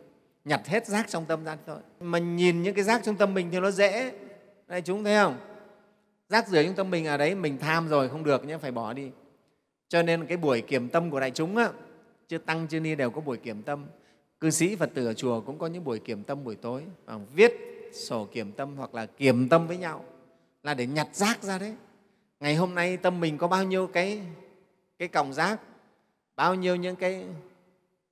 nhặt hết rác trong tâm ra thôi. Mà nhìn những cái rác trong tâm mình thì nó dễ. Đây chúng thấy không? Rác rưởi trong tâm mình ở đấy mình tham rồi không được nhé phải bỏ đi. Cho nên cái buổi kiểm tâm của đại chúng á, chưa tăng chưa ni đều có buổi kiểm tâm. Cư sĩ phật tử ở chùa cũng có những buổi kiểm tâm buổi tối à, viết sổ kiểm tâm hoặc là kiểm tâm với nhau là để nhặt rác ra đấy. Ngày hôm nay tâm mình có bao nhiêu cái cái cọng rác bao nhiêu những cái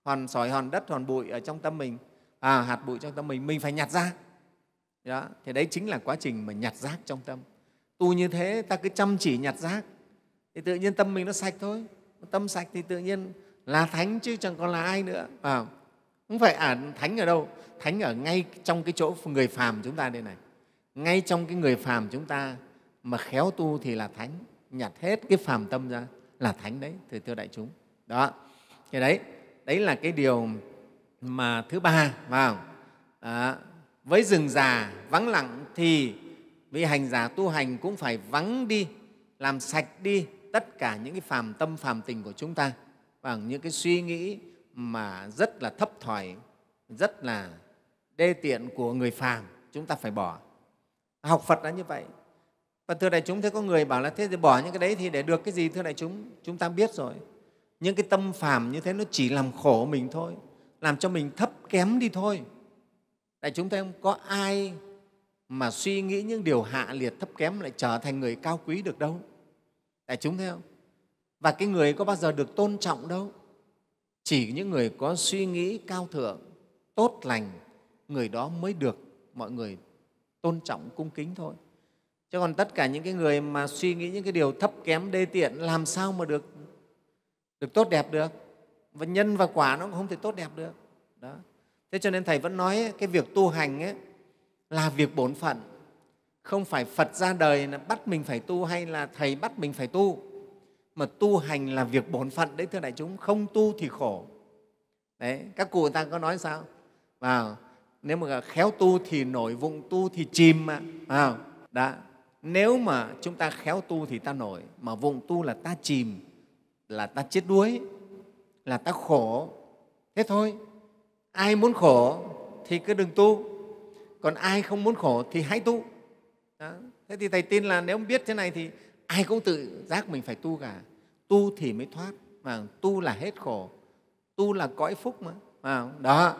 hòn sỏi hòn đất hòn bụi ở trong tâm mình? À, hạt bụi trong tâm mình mình phải nhặt ra. Đó. thì đấy chính là quá trình mà nhặt rác trong tâm. Tu như thế ta cứ chăm chỉ nhặt rác thì tự nhiên tâm mình nó sạch thôi. Tâm sạch thì tự nhiên là thánh chứ chẳng còn là ai nữa à, không phải à thánh ở đâu? Thánh ở ngay trong cái chỗ người phàm chúng ta đây này. Ngay trong cái người phàm chúng ta mà khéo tu thì là thánh nhặt hết cái phàm tâm ra là thánh đấy thưa thưa đại chúng. Đó thì đấy đấy là cái điều mà thứ ba vào à, với rừng già vắng lặng thì vị hành giả tu hành cũng phải vắng đi làm sạch đi tất cả những cái phàm tâm phàm tình của chúng ta. Bằng những cái suy nghĩ mà rất là thấp thỏi rất là đê tiện của người phàm chúng ta phải bỏ. Học phật đã như vậy. Và thưa đại chúng thế có người bảo là thế thì bỏ những cái đấy thì để được cái gì? Thưa đại chúng chúng ta biết rồi. Những cái tâm phàm như thế nó chỉ làm khổ mình thôi làm cho mình thấp kém đi thôi. Tại chúng ta không có ai mà suy nghĩ những điều hạ liệt thấp kém lại trở thành người cao quý được đâu. Tại chúng thấy không? Và cái người có bao giờ được tôn trọng đâu? Chỉ những người có suy nghĩ cao thượng, tốt lành, người đó mới được mọi người tôn trọng, cung kính thôi. Chứ còn tất cả những cái người mà suy nghĩ những cái điều thấp kém, đê tiện, làm sao mà được được tốt đẹp được? Và nhân và quả nó cũng không thể tốt đẹp được. Đó. Thế cho nên thầy vẫn nói cái việc tu hành ấy là việc bổn phận. Không phải phật ra đời là bắt mình phải tu hay là thầy bắt mình phải tu. Mà tu hành là việc bổn phận đấy thưa đại chúng. Không tu thì khổ. Đấy các cụ người ta có nói sao? Vào nếu mà khéo tu thì nổi vụng tu thì chìm mà. À, đã. Nếu mà chúng ta khéo tu thì ta nổi, mà vụng tu là ta chìm, là ta chết đuối, là ta khổ. Thế thôi, ai muốn khổ thì cứ đừng tu, còn ai không muốn khổ thì hãy tu. Đó. Thế thì Thầy tin là nếu biết thế này thì ai cũng tự giác mình phải tu cả. Tu thì mới thoát, mà tu là hết khổ, tu là cõi phúc mà. Đó,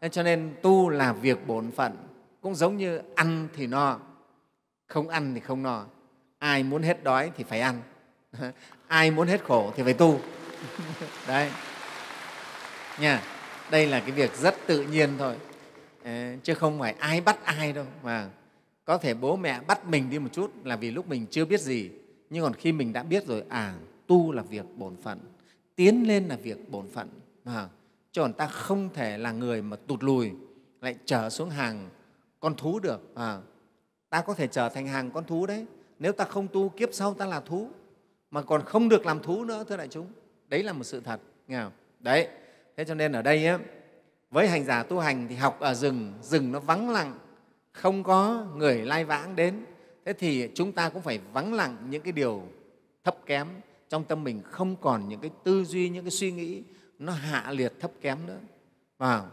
thế cho nên tu là việc bổn phận, cũng giống như ăn thì no, không ăn thì không no. Ai muốn hết đói thì phải ăn, ai muốn hết khổ thì phải tu. Đấy, nha. Đây là cái việc rất tự nhiên thôi, chứ không phải ai bắt ai đâu. Mà có thể bố mẹ bắt mình đi một chút là vì lúc mình chưa biết gì, nhưng còn khi mình đã biết rồi, à, tu là việc bổn phận, tiến lên là việc bổn phận. mà chứ còn ta không thể là người mà tụt lùi lại trở xuống hàng con thú được à, ta có thể trở thành hàng con thú đấy nếu ta không tu kiếp sau ta là thú mà còn không được làm thú nữa thưa đại chúng đấy là một sự thật nghe không? đấy. Thế cho nên ở đây ấy, với hành giả tu hành thì học ở rừng rừng nó vắng lặng không có người lai vãng đến. Thế thì chúng ta cũng phải vắng lặng những cái điều thấp kém. Trong tâm mình không còn những cái tư duy những cái suy nghĩ nó hạ liệt thấp kém nữa. Vào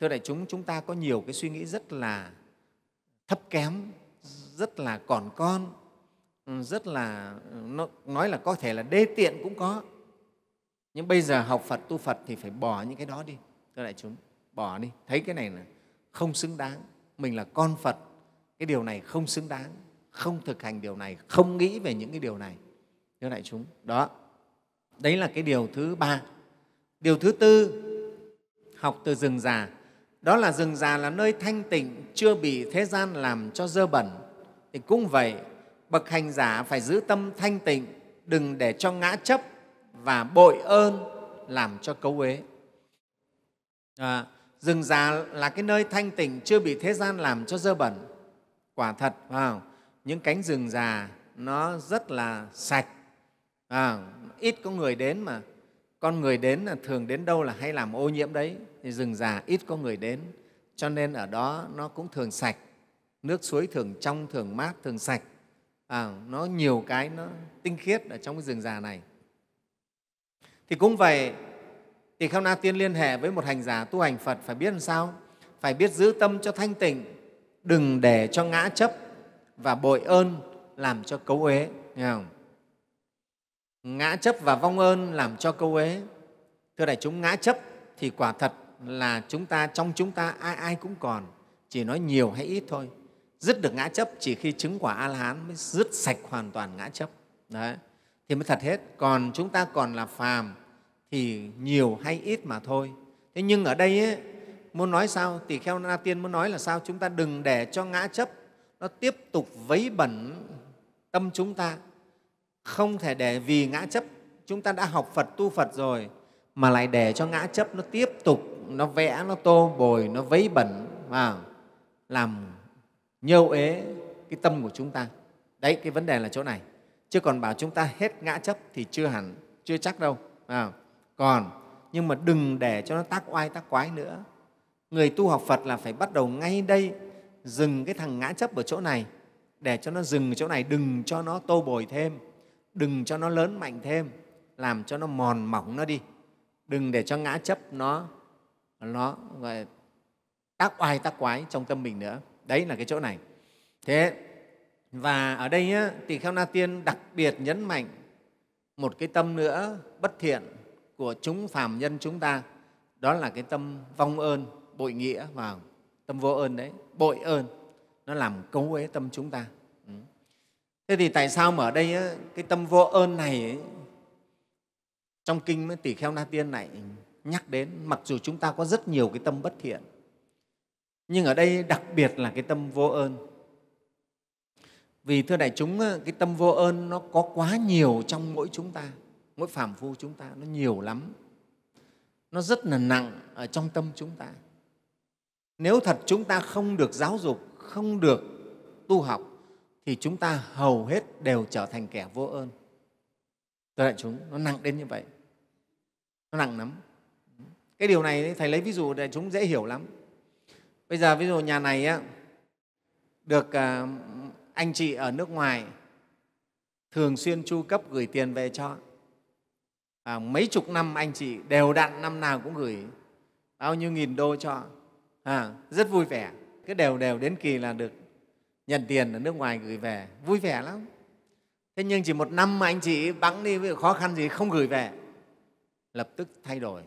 thưa đại chúng chúng ta có nhiều cái suy nghĩ rất là thấp kém rất là còn con ừ, rất là nó nói là có thể là đê tiện cũng có nhưng bây giờ học phật tu phật thì phải bỏ những cái đó đi. Thưa đại chúng bỏ đi. Thấy cái này là không xứng đáng. Mình là con phật cái điều này không xứng đáng. Không thực hành điều này không nghĩ về những cái điều này. Thưa đại chúng đó. Đấy là cái điều thứ ba. Điều thứ tư, học từ rừng già. Đó là rừng già là nơi thanh tịnh, chưa bị thế gian làm cho dơ bẩn. Thì cũng vậy, bậc hành giả phải giữ tâm thanh tịnh, đừng để cho ngã chấp và bội ơn làm cho cấu uế. À, rừng già là cái nơi thanh tịnh, chưa bị thế gian làm cho dơ bẩn. Quả thật, wow, những cánh rừng già nó rất là sạch, à, ít có người đến mà. Con người đến là thường đến đâu là hay làm ô nhiễm đấy. Thì rừng già ít có người đến cho nên ở đó nó cũng thường sạch. Nước suối thường trong thường mát thường sạch. À, nó nhiều cái nó tinh khiết ở trong cái rừng già này thì cũng vậy thì Khao na tiên liên hệ với một hành giả tu hành phật, phải biết làm sao? Phải biết giữ tâm cho thanh tịnh, đừng để cho ngã chấp và bội ơn làm cho cấu uế. Nghe không? Ngã chấp và vong ơn làm cho câu ế thưa đại chúng, ngã chấp thì quả thật là chúng ta, trong chúng ta ai ai cũng còn, chỉ nói nhiều hay ít thôi. Dứt được ngã chấp chỉ khi chứng quả a la hán mới dứt sạch hoàn toàn ngã chấp. Đấy thì mới thật hết. Còn chúng ta còn là phàm thì nhiều hay ít mà thôi. Thế nhưng ở đây ấy, muốn nói sao? Tỳ kheo na tiên muốn nói là sao? Chúng ta đừng để cho ngã chấp nó tiếp tục vấy bẩn tâm chúng ta. Không thể để vì ngã chấp chúng ta đã học Phật tu Phật rồi mà lại để cho ngã chấp nó tiếp tục nó vẽ nó tô bồi nó vấy bẩn và làm nhâu ế cái tâm của chúng ta. Đấy cái vấn đề là chỗ này chứ còn bảo chúng ta hết ngã chấp thì chưa hẳn chưa chắc đâu. À, còn nhưng mà đừng để cho nó tác oai tác quái nữa. Người tu học phật là phải bắt đầu ngay đây dừng cái thằng ngã chấp ở chỗ này. Để cho nó dừng ở chỗ này đừng cho nó tô bồi thêm đừng cho nó lớn mạnh thêm làm cho nó mòn mỏng nó đi. Đừng để cho ngã chấp nó nó gọi tác oai tác quái trong tâm mình nữa. Đấy là cái chỗ này. Thế và ở đây á, tỳ kheo na tiên đặc biệt nhấn mạnh một cái tâm nữa bất thiện của chúng phàm nhân chúng ta. Đó là cái tâm vong ơn bội nghĩa vào tâm vô ơn đấy. Bội ơn nó làm cấu uế tâm chúng ta. Ừ. Thế thì tại sao mà ở đây cái tâm vô ơn này ấy, trong kinh với tỷ kheo na tiên này nhắc đến mặc dù chúng ta có rất nhiều cái tâm bất thiện nhưng ở đây đặc biệt là cái tâm vô ơn vì thưa đại chúng cái tâm vô ơn nó có quá nhiều trong mỗi chúng ta mỗi phàm phu chúng ta nó nhiều lắm. Nó rất là nặng ở trong tâm chúng ta. Nếu thật chúng ta không được giáo dục không được tu học thì chúng ta hầu hết đều trở thành kẻ vô ơn. Thưa đại chúng nó nặng đến như vậy. Nó nặng lắm. Cái điều này thầy lấy ví dụ để chúng dễ hiểu lắm. Bây giờ ví dụ nhà này á, được à, anh chị ở nước ngoài thường xuyên chu cấp gửi tiền về cho. À, mấy chục năm anh chị đều đặn năm nào cũng gửi bao nhiêu nghìn đô cho. À, rất vui vẻ. Cứ đều đều đến kỳ là được nhận tiền ở nước ngoài gửi về. Vui vẻ lắm. Thế nhưng chỉ một năm mà anh chị bắn đi với khó khăn gì không gửi về. Lập tức thay đổi.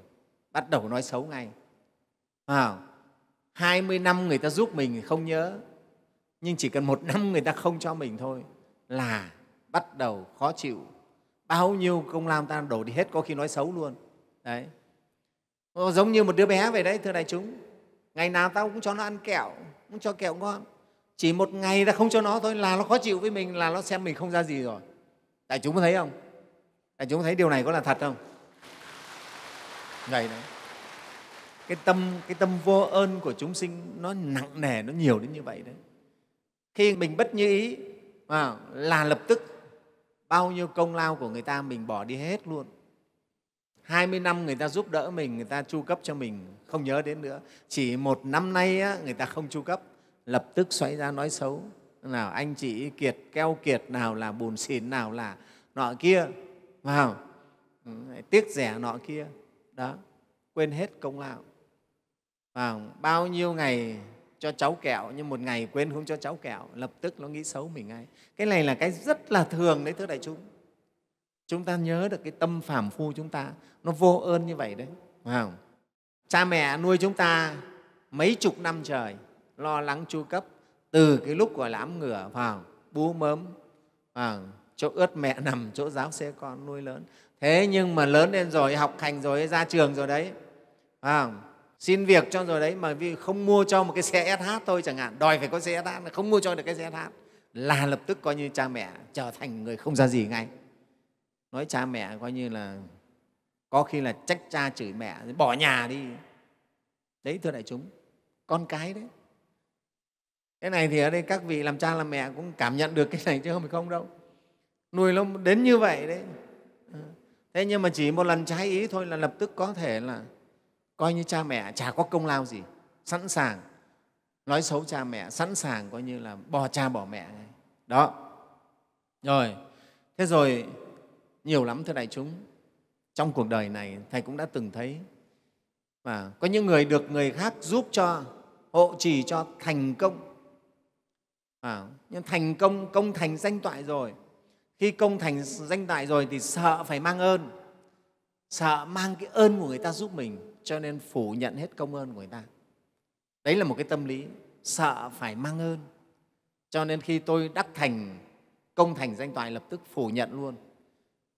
Bắt đầu nói xấu ngay. À, 20 năm người ta giúp mình không nhớ nhưng chỉ cần một năm người ta không cho mình thôi là bắt đầu khó chịu. Bao nhiêu công lao ta đổ đi hết có khi nói xấu luôn. Đấy. Giống như một đứa bé vậy đấy, thưa đại chúng. Ngày nào tao cũng cho nó ăn kẹo, cũng cho kẹo ngon. Chỉ một ngày ta không cho nó thôi là nó khó chịu với mình, là nó xem mình không ra gì rồi. Đại chúng có thấy không? Đại chúng thấy điều này có là thật không? Ngày đấy cái tâm cái tâm vô ơn của chúng sinh nó nặng nề, nó nhiều đến như vậy đấy khi mình bất như ý à, là lập tức bao nhiêu công lao của người ta mình bỏ đi hết luôn 20 năm người ta giúp đỡ mình, người ta chu cấp cho mình, không nhớ đến nữa. Chỉ một năm nay á, người ta không chu cấp, lập tức xoay ra nói xấu. Nào anh chị kiệt, keo kiệt, nào là bùn xỉn, nào là nọ kia. Vào, ừ, tiếc rẻ nọ kia. Đó, quên hết công lao. Vào, bao nhiêu ngày cho cháu kẹo, nhưng một ngày quên không cho cháu kẹo, lập tức nó nghĩ xấu mình ngay. Cái này là cái rất là thường đấy, thưa đại chúng. Chúng ta nhớ được cái tâm phàm phu chúng ta, nó vô ơn như vậy đấy, phải không? cha mẹ nuôi chúng ta mấy chục năm trời, lo lắng chu cấp từ cái lúc gọi là ấm ngửa vào bú mớm vào chỗ ướt mẹ nằm, chỗ giáo xe con nuôi lớn. Thế nhưng mà lớn lên rồi, học hành rồi, ra trường rồi đấy, phải xin việc cho rồi đấy, mà vì không mua cho một cái xe SH thôi chẳng hạn. Đòi phải có xe SH không mua cho được cái xe SH là lập tức coi như cha mẹ trở thành người không ra gì ngay. Nói cha mẹ coi như là có khi là trách cha chửi mẹ, bỏ nhà đi. Đấy, thưa đại chúng, con cái đấy. Cái này thì ở đây các vị làm cha làm mẹ cũng cảm nhận được cái này chứ không phải không đâu. Nuôi nó đến như vậy đấy. Thế nhưng mà chỉ một lần trái ý thôi là lập tức có thể là coi như cha mẹ chả có công lao gì sẵn sàng nói xấu cha mẹ sẵn sàng coi như là bỏ cha bỏ mẹ. Ngay đó. Rồi. Thế rồi nhiều lắm thưa đại chúng. Trong cuộc đời này thầy cũng đã từng thấy và có những người được người khác giúp cho hộ trì cho thành công. À, nhưng thành công công thành danh toại rồi. Khi công thành danh toại rồi thì sợ phải mang ơn sợ mang cái ơn của người ta giúp mình cho nên phủ nhận hết công ơn của người ta. Đấy là một cái tâm lý sợ phải mang ơn. Cho nên khi tôi đắc thành công thành danh toại lập tức phủ nhận luôn.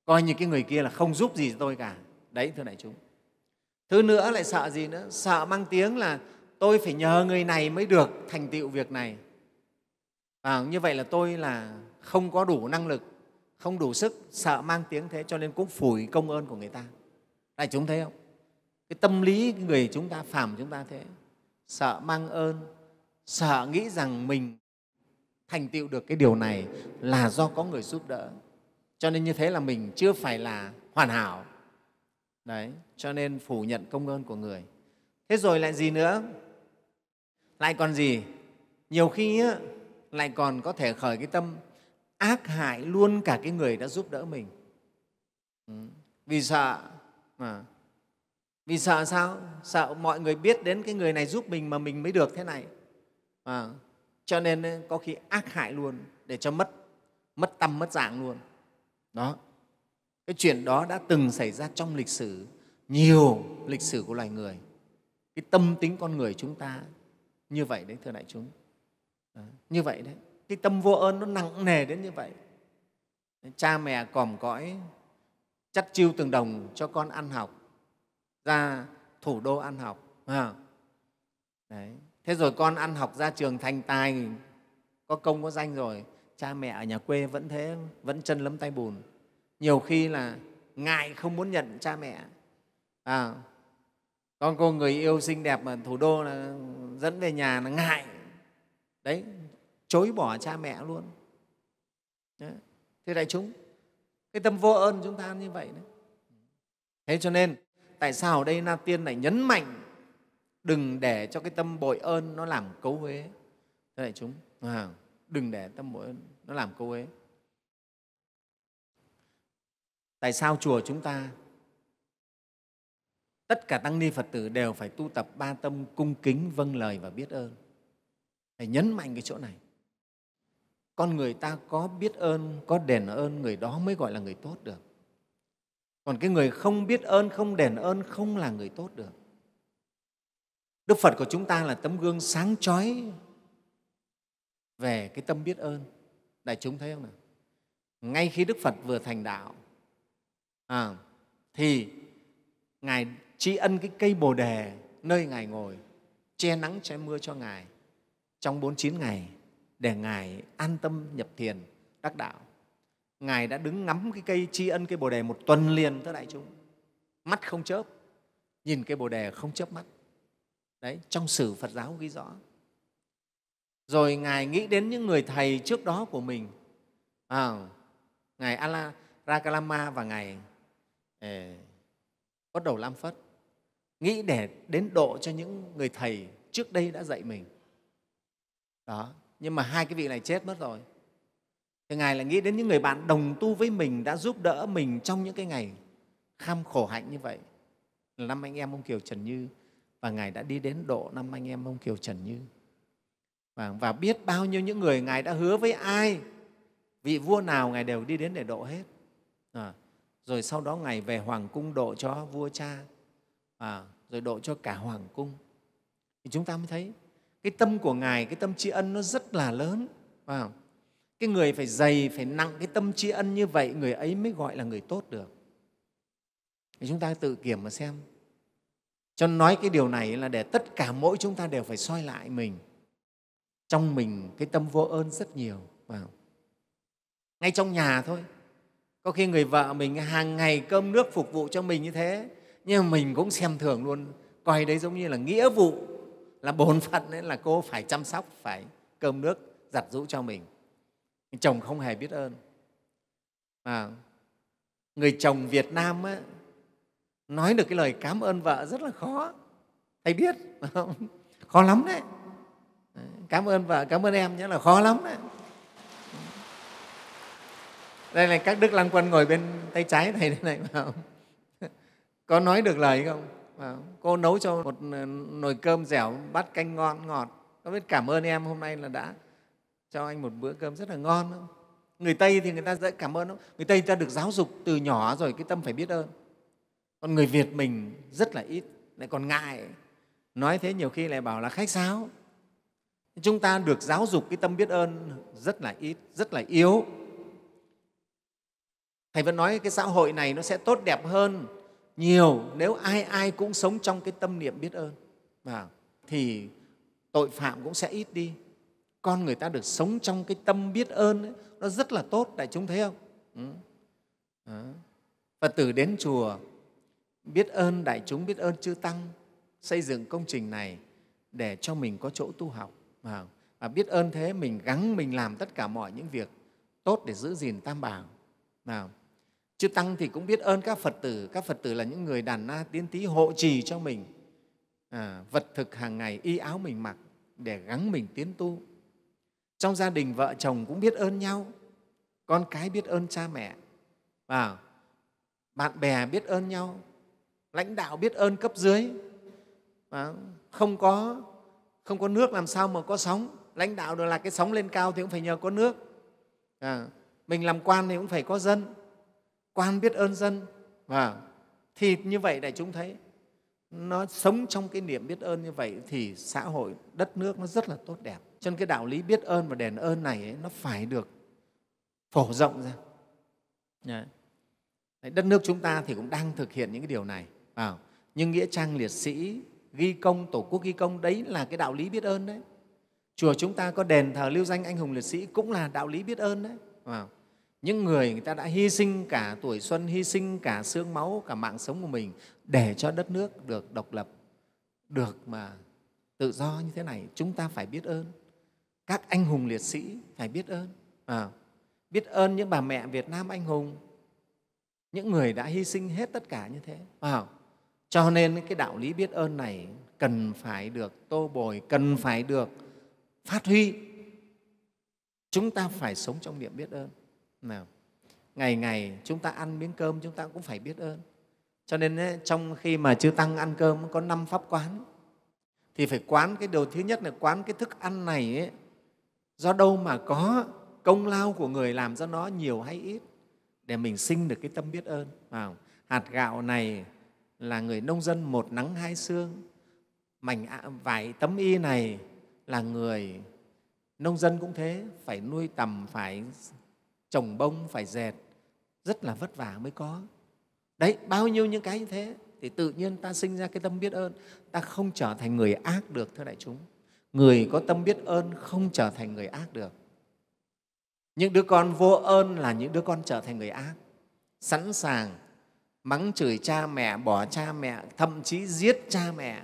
Coi như cái người kia là không giúp gì cho tôi cả. Đấy thưa đại chúng. Thứ nữa lại sợ gì nữa? Sợ mang tiếng là tôi phải nhờ người này mới được thành tựu việc này. À, như vậy là tôi là không có đủ năng lực không đủ sức sợ mang tiếng thế cho nên cũng phủi công ơn của người ta. Đại chúng thấy không? Cái tâm lý người chúng ta phàm chúng ta thế. Sợ mang ơn sợ nghĩ rằng mình thành tựu được cái điều này là do có người giúp đỡ. Cho nên như thế là mình chưa phải là hoàn hảo. Đấy cho nên phủ nhận công ơn của người. Thế rồi lại gì nữa? Lại còn gì? Nhiều khi á, lại còn có thể khởi cái tâm ác hại luôn cả cái người đã giúp đỡ mình. Ừ. vì sợ mà vì sợ sao? Sợ mọi người biết đến cái người này giúp mình mà mình mới được thế này. À, cho nên có khi ác hại luôn để cho mất mất tâm mất dạng luôn. Đó. Cái chuyện đó đã từng xảy ra trong lịch sử nhiều lịch sử của loài người. Cái tâm tính con người chúng ta như vậy đấy thưa đại chúng. Đó, như vậy đấy. Cái tâm vô ơn nó nặng nề đến như vậy. Cha mẹ còm cõi chắt chiêu từng đồng cho con ăn học ra thủ đô ăn học à. đấy. thế rồi con ăn học ra trường thành tài có công có danh rồi cha mẹ ở nhà quê vẫn thế vẫn chân lấm tay bùn nhiều khi là ngại không muốn nhận cha mẹ à, con cô người yêu xinh đẹp mà thủ đô là dẫn về nhà là ngại đấy chối bỏ cha mẹ luôn đấy. thế đại chúng cái tâm vô ơn chúng ta như vậy đấy thế cho nên tại sao ở đây na tiên lại nhấn mạnh đừng để cho cái tâm bội ơn nó làm cấu huế thế đại chúng à, đừng để tâm bội ơn nó làm cấu huế. tại sao chùa chúng ta tất cả tăng ni phật tử đều phải tu tập ba tâm cung kính vâng lời và biết ơn? Phải nhấn mạnh cái chỗ này. Con người ta có biết ơn có đền ơn người đó mới gọi là người tốt được còn cái người không biết ơn không đền ơn không là người tốt được. Đức phật của chúng ta là tấm gương sáng chói về cái tâm biết ơn. Đại chúng thấy không nào? Ngay khi đức phật vừa thành đạo à, thì ngài tri ân cái cây bồ đề nơi ngài ngồi che nắng che mưa cho ngài trong 49 ngày để ngài an tâm nhập thiền đắc đạo ngài đã đứng ngắm cái cây tri ân cây bồ đề một tuần liền tới đại chúng. Mắt không chớp nhìn cây bồ đề không chớp mắt. Đấy trong sử phật giáo ghi rõ. Rồi ngài nghĩ đến những người thầy trước đó của mình. À, ngài Ala Rakalama và ngài eh, bắt đầu lam phất nghĩ để đến độ cho những người thầy trước đây đã dạy mình. Đó nhưng mà hai cái vị này chết mất rồi thì ngài lại nghĩ đến những người bạn đồng tu với mình đã giúp đỡ mình trong những cái ngày kham khổ hạnh như vậy. Là năm anh em ông kiều trần như và ngài đã đi đến độ năm anh em ông kiều trần như. Và, và biết bao nhiêu những người ngài đã hứa với ai vị vua nào ngài đều đi đến để độ hết. À, rồi sau đó ngài về hoàng cung độ cho vua cha à, rồi độ cho cả hoàng cung. Thì chúng ta mới thấy cái tâm của ngài cái tâm tri ân nó rất là lớn. Phải không? Cái người phải dày, phải nặng cái tâm tri ân như vậy, người ấy mới gọi là người tốt được. Thì chúng ta tự kiểm mà xem. Cho nói cái điều này là để tất cả mỗi chúng ta đều phải soi lại mình. Trong mình cái tâm vô ơn rất nhiều vào ngay trong nhà thôi. Có khi người vợ mình hàng ngày cơm nước phục vụ cho mình như thế, nhưng mà mình cũng xem thường luôn. Coi đấy giống như là nghĩa vụ, là bổn phận ấy, là cô phải chăm sóc, phải cơm nước, giặt rũ cho mình chồng không hề biết ơn. À, người chồng việt nam á, nói được cái lời cảm ơn vợ rất là khó. Thầy biết khó lắm đấy. Cảm ơn vợ cảm ơn em nhé là khó lắm đấy. Đây là các đức Lăng quân ngồi bên tay trái thầy đây này phải có nói được lời không? Cô nấu cho một ờ, nồi cơm dẻo bát canh ngon ngọt. Có biết cảm ơn em hôm nay là đã cho anh một bữa cơm rất là ngon không? Người tây thì người ta dễ cảm ơn không người tây ta được giáo dục từ nhỏ rồi, cái tâm phải biết ơn. Còn người việt mình rất là ít, lại còn ngại. Nói thế nhiều khi lại bảo là khách sáo. Chúng ta được giáo dục cái tâm biết ơn rất là ít, rất là yếu. Thầy vẫn nói cái xã hội này nó sẽ tốt đẹp hơn nhiều nếu ai ai cũng sống trong cái tâm niệm biết ơn. Và thì tội phạm cũng sẽ ít đi con người ta được sống trong cái tâm biết ơn ấy, nó rất là tốt đại chúng thấy không? Ừ. Đó. phật tử đến chùa biết ơn đại chúng biết ơn chư tăng xây dựng công trình này để cho mình có chỗ tu học và, và biết ơn thế mình gắng mình làm tất cả mọi những việc tốt để giữ gìn tam bảo nào chư tăng thì cũng biết ơn các phật tử các phật tử là những người đàn na tiến tí hộ trì cho mình. À, vật thực hàng ngày y áo mình mặc để gắng mình tiến tu trong gia đình vợ chồng cũng biết ơn nhau con cái biết ơn cha mẹ. Và bạn bè biết ơn nhau lãnh đạo biết ơn cấp dưới. Và không có không có nước làm sao mà có sóng. Lãnh đạo được là cái sóng lên cao thì cũng phải nhờ có nước. À, mình làm quan thì cũng phải có dân. Quan biết ơn dân. Và thì như vậy đại chúng thấy. Nó sống trong cái niềm biết ơn như vậy thì xã hội đất nước nó rất là tốt đẹp cho nên cái đạo lý biết ơn và đền ơn này ấy, nó phải được phổ rộng ra. Đấy, đất nước chúng ta thì cũng đang thực hiện những cái điều này vào. Nhưng nghĩa trang liệt sĩ ghi công tổ quốc ghi công đấy là cái đạo lý biết ơn đấy. Chùa chúng ta có đền thờ lưu danh anh hùng liệt sĩ cũng là đạo lý biết ơn đấy vào. Những người người ta đã hy sinh cả tuổi xuân hy sinh cả xương máu cả mạng sống của mình để cho đất nước được độc lập được mà tự do như thế này chúng ta phải biết ơn các anh hùng liệt sĩ phải biết ơn. À, biết ơn những bà mẹ việt nam anh hùng những người đã hy sinh hết tất cả như thế. À, cho nên cái đạo lý biết ơn này cần phải được tô bồi cần phải được phát huy. Chúng ta phải sống trong niệm biết ơn. Nào ngày ngày chúng ta ăn miếng cơm chúng ta cũng phải biết ơn. Cho nên ấy, trong khi mà chư tăng ăn cơm có năm pháp quán thì phải quán cái điều thứ nhất là quán cái thức ăn này ấy, do đâu mà có công lao của người làm cho nó nhiều hay ít? Để mình sinh được cái tâm biết ơn. À hạt gạo này là người nông dân một nắng hai xương. Mảnh vải tấm y này là người nông dân cũng thế, phải nuôi tầm, phải trồng bông, phải dệt. Rất là vất vả mới có. Đấy, bao nhiêu những cái như thế, thì tự nhiên ta sinh ra cái tâm biết ơn. Ta không trở thành người ác được, thưa đại chúng người có tâm biết ơn không trở thành người ác được. Những đứa con vô ơn là những đứa con trở thành người ác. Sẵn sàng mắng chửi cha mẹ, bỏ cha mẹ, thậm chí giết cha mẹ.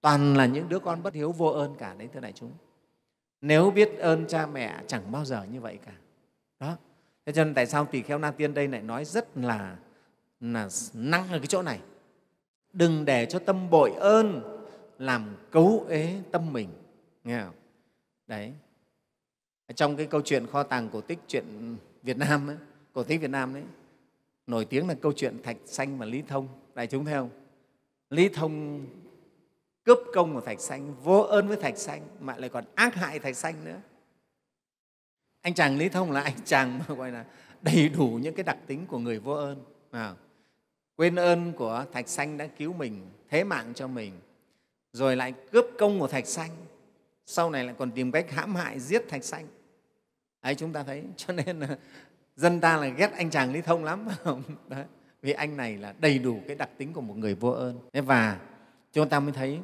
Toàn là những đứa con bất hiếu vô ơn cả đấy, thưa đại chúng. Nếu biết ơn cha mẹ, chẳng bao giờ như vậy cả. Đó. Thế cho nên tại sao tỳ kheo na tiên đây lại nói rất là là năng ở cái chỗ này? Đừng để cho tâm bội ơn làm cấu ế tâm mình nghe không? đấy. Trong cái câu chuyện kho tàng cổ tích chuyện Việt Nam ấy, cổ tích Việt Nam đấy nổi tiếng là câu chuyện Thạch Xanh và Lý Thông. Đại chúng thấy không? Lý Thông cướp công của Thạch Xanh vô ơn với Thạch Xanh mà lại còn ác hại Thạch Xanh nữa. Anh chàng Lý Thông là anh chàng mà gọi là đầy đủ những cái đặc tính của người vô ơn. À, quên ơn của Thạch Xanh đã cứu mình thế mạng cho mình rồi lại cướp công của Thạch Xanh sau này lại còn tìm cách hãm hại giết Thạch Xanh. Ấy chúng ta thấy cho nên là dân ta là ghét anh chàng Lý Thông lắm. Đấy, vì anh này là đầy đủ cái đặc tính của một người vô ơn. Và chúng ta mới thấy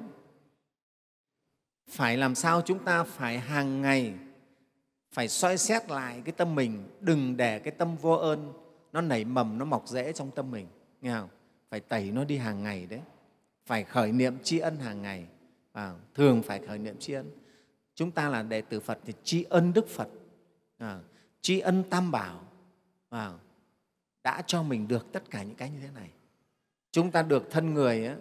phải làm sao chúng ta phải hàng ngày phải soi xét lại cái tâm mình đừng để cái tâm vô ơn nó nảy mầm nó mọc rễ trong tâm mình. Nghe không? Phải tẩy nó đi hàng ngày đấy. Phải khởi niệm tri ân hàng ngày. À, thường phải khởi niệm tri ân chúng ta là đệ tử phật thì tri ân đức phật. À, tri ân tam bảo. À, đã cho mình được tất cả những cái như thế này. Chúng ta được thân người á,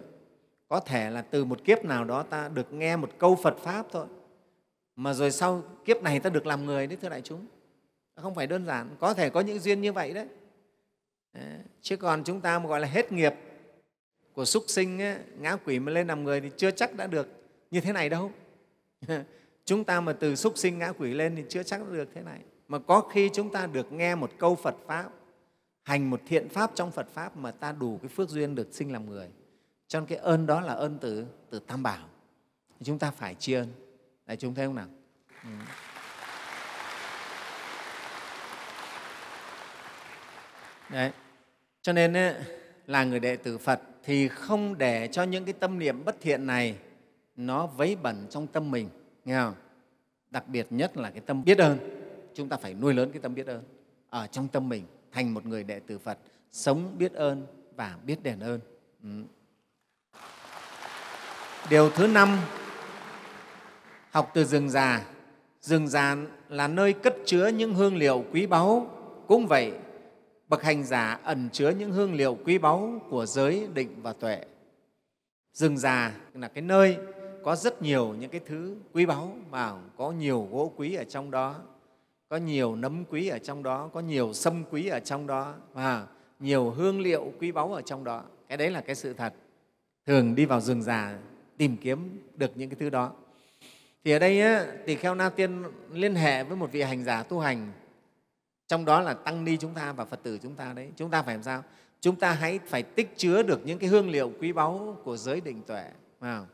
có thể là từ một kiếp nào đó ta được nghe một câu phật pháp thôi. Mà rồi sau kiếp này ta được làm người đấy thưa đại chúng. Không phải đơn giản có thể có những duyên như vậy đấy. Chứ còn chúng ta mà gọi là hết nghiệp của súc sinh ấy, ngã quỷ mà lên làm người thì chưa chắc đã được như thế này đâu. chúng ta mà từ súc sinh ngã quỷ lên thì chưa chắc được thế này mà có khi chúng ta được nghe một câu phật pháp hành một thiện pháp trong phật pháp mà ta đủ cái phước duyên được sinh làm người cho nên cái ơn đó là ơn từ từ tam bảo chúng ta phải tri ân Đại chúng thấy không nào? Ừ. Đấy. Cho nên ấy, là người đệ tử Phật thì không để cho những cái tâm niệm bất thiện này nó vấy bẩn trong tâm mình, nghe không? Đặc biệt nhất là cái tâm biết ơn. Chúng ta phải nuôi lớn cái tâm biết ơn ở trong tâm mình, thành một người đệ tử Phật, sống biết ơn và biết đền ơn. Ừ. Điều thứ năm, học từ rừng già rừng già là nơi cất chứa những hương liệu quý báu cũng vậy, bậc hành giả ẩn chứa những hương liệu quý báu của giới định và tuệ rừng già là cái nơi có rất nhiều những cái thứ quý báu mà có nhiều gỗ quý ở trong đó có nhiều nấm quý ở trong đó có nhiều sâm quý ở trong đó và nhiều hương liệu quý báu ở trong đó. Cái đấy là cái sự thật. Thường đi vào rừng già tìm kiếm được những cái thứ đó. Thì ở đây á, tỳ kheo na tiên liên hệ với một vị hành giả tu hành. Trong đó là tăng ni chúng ta và phật tử chúng ta đấy. Chúng ta phải làm sao? Chúng ta hãy phải tích chứa được những cái hương liệu quý báu của giới định tuệ. Vào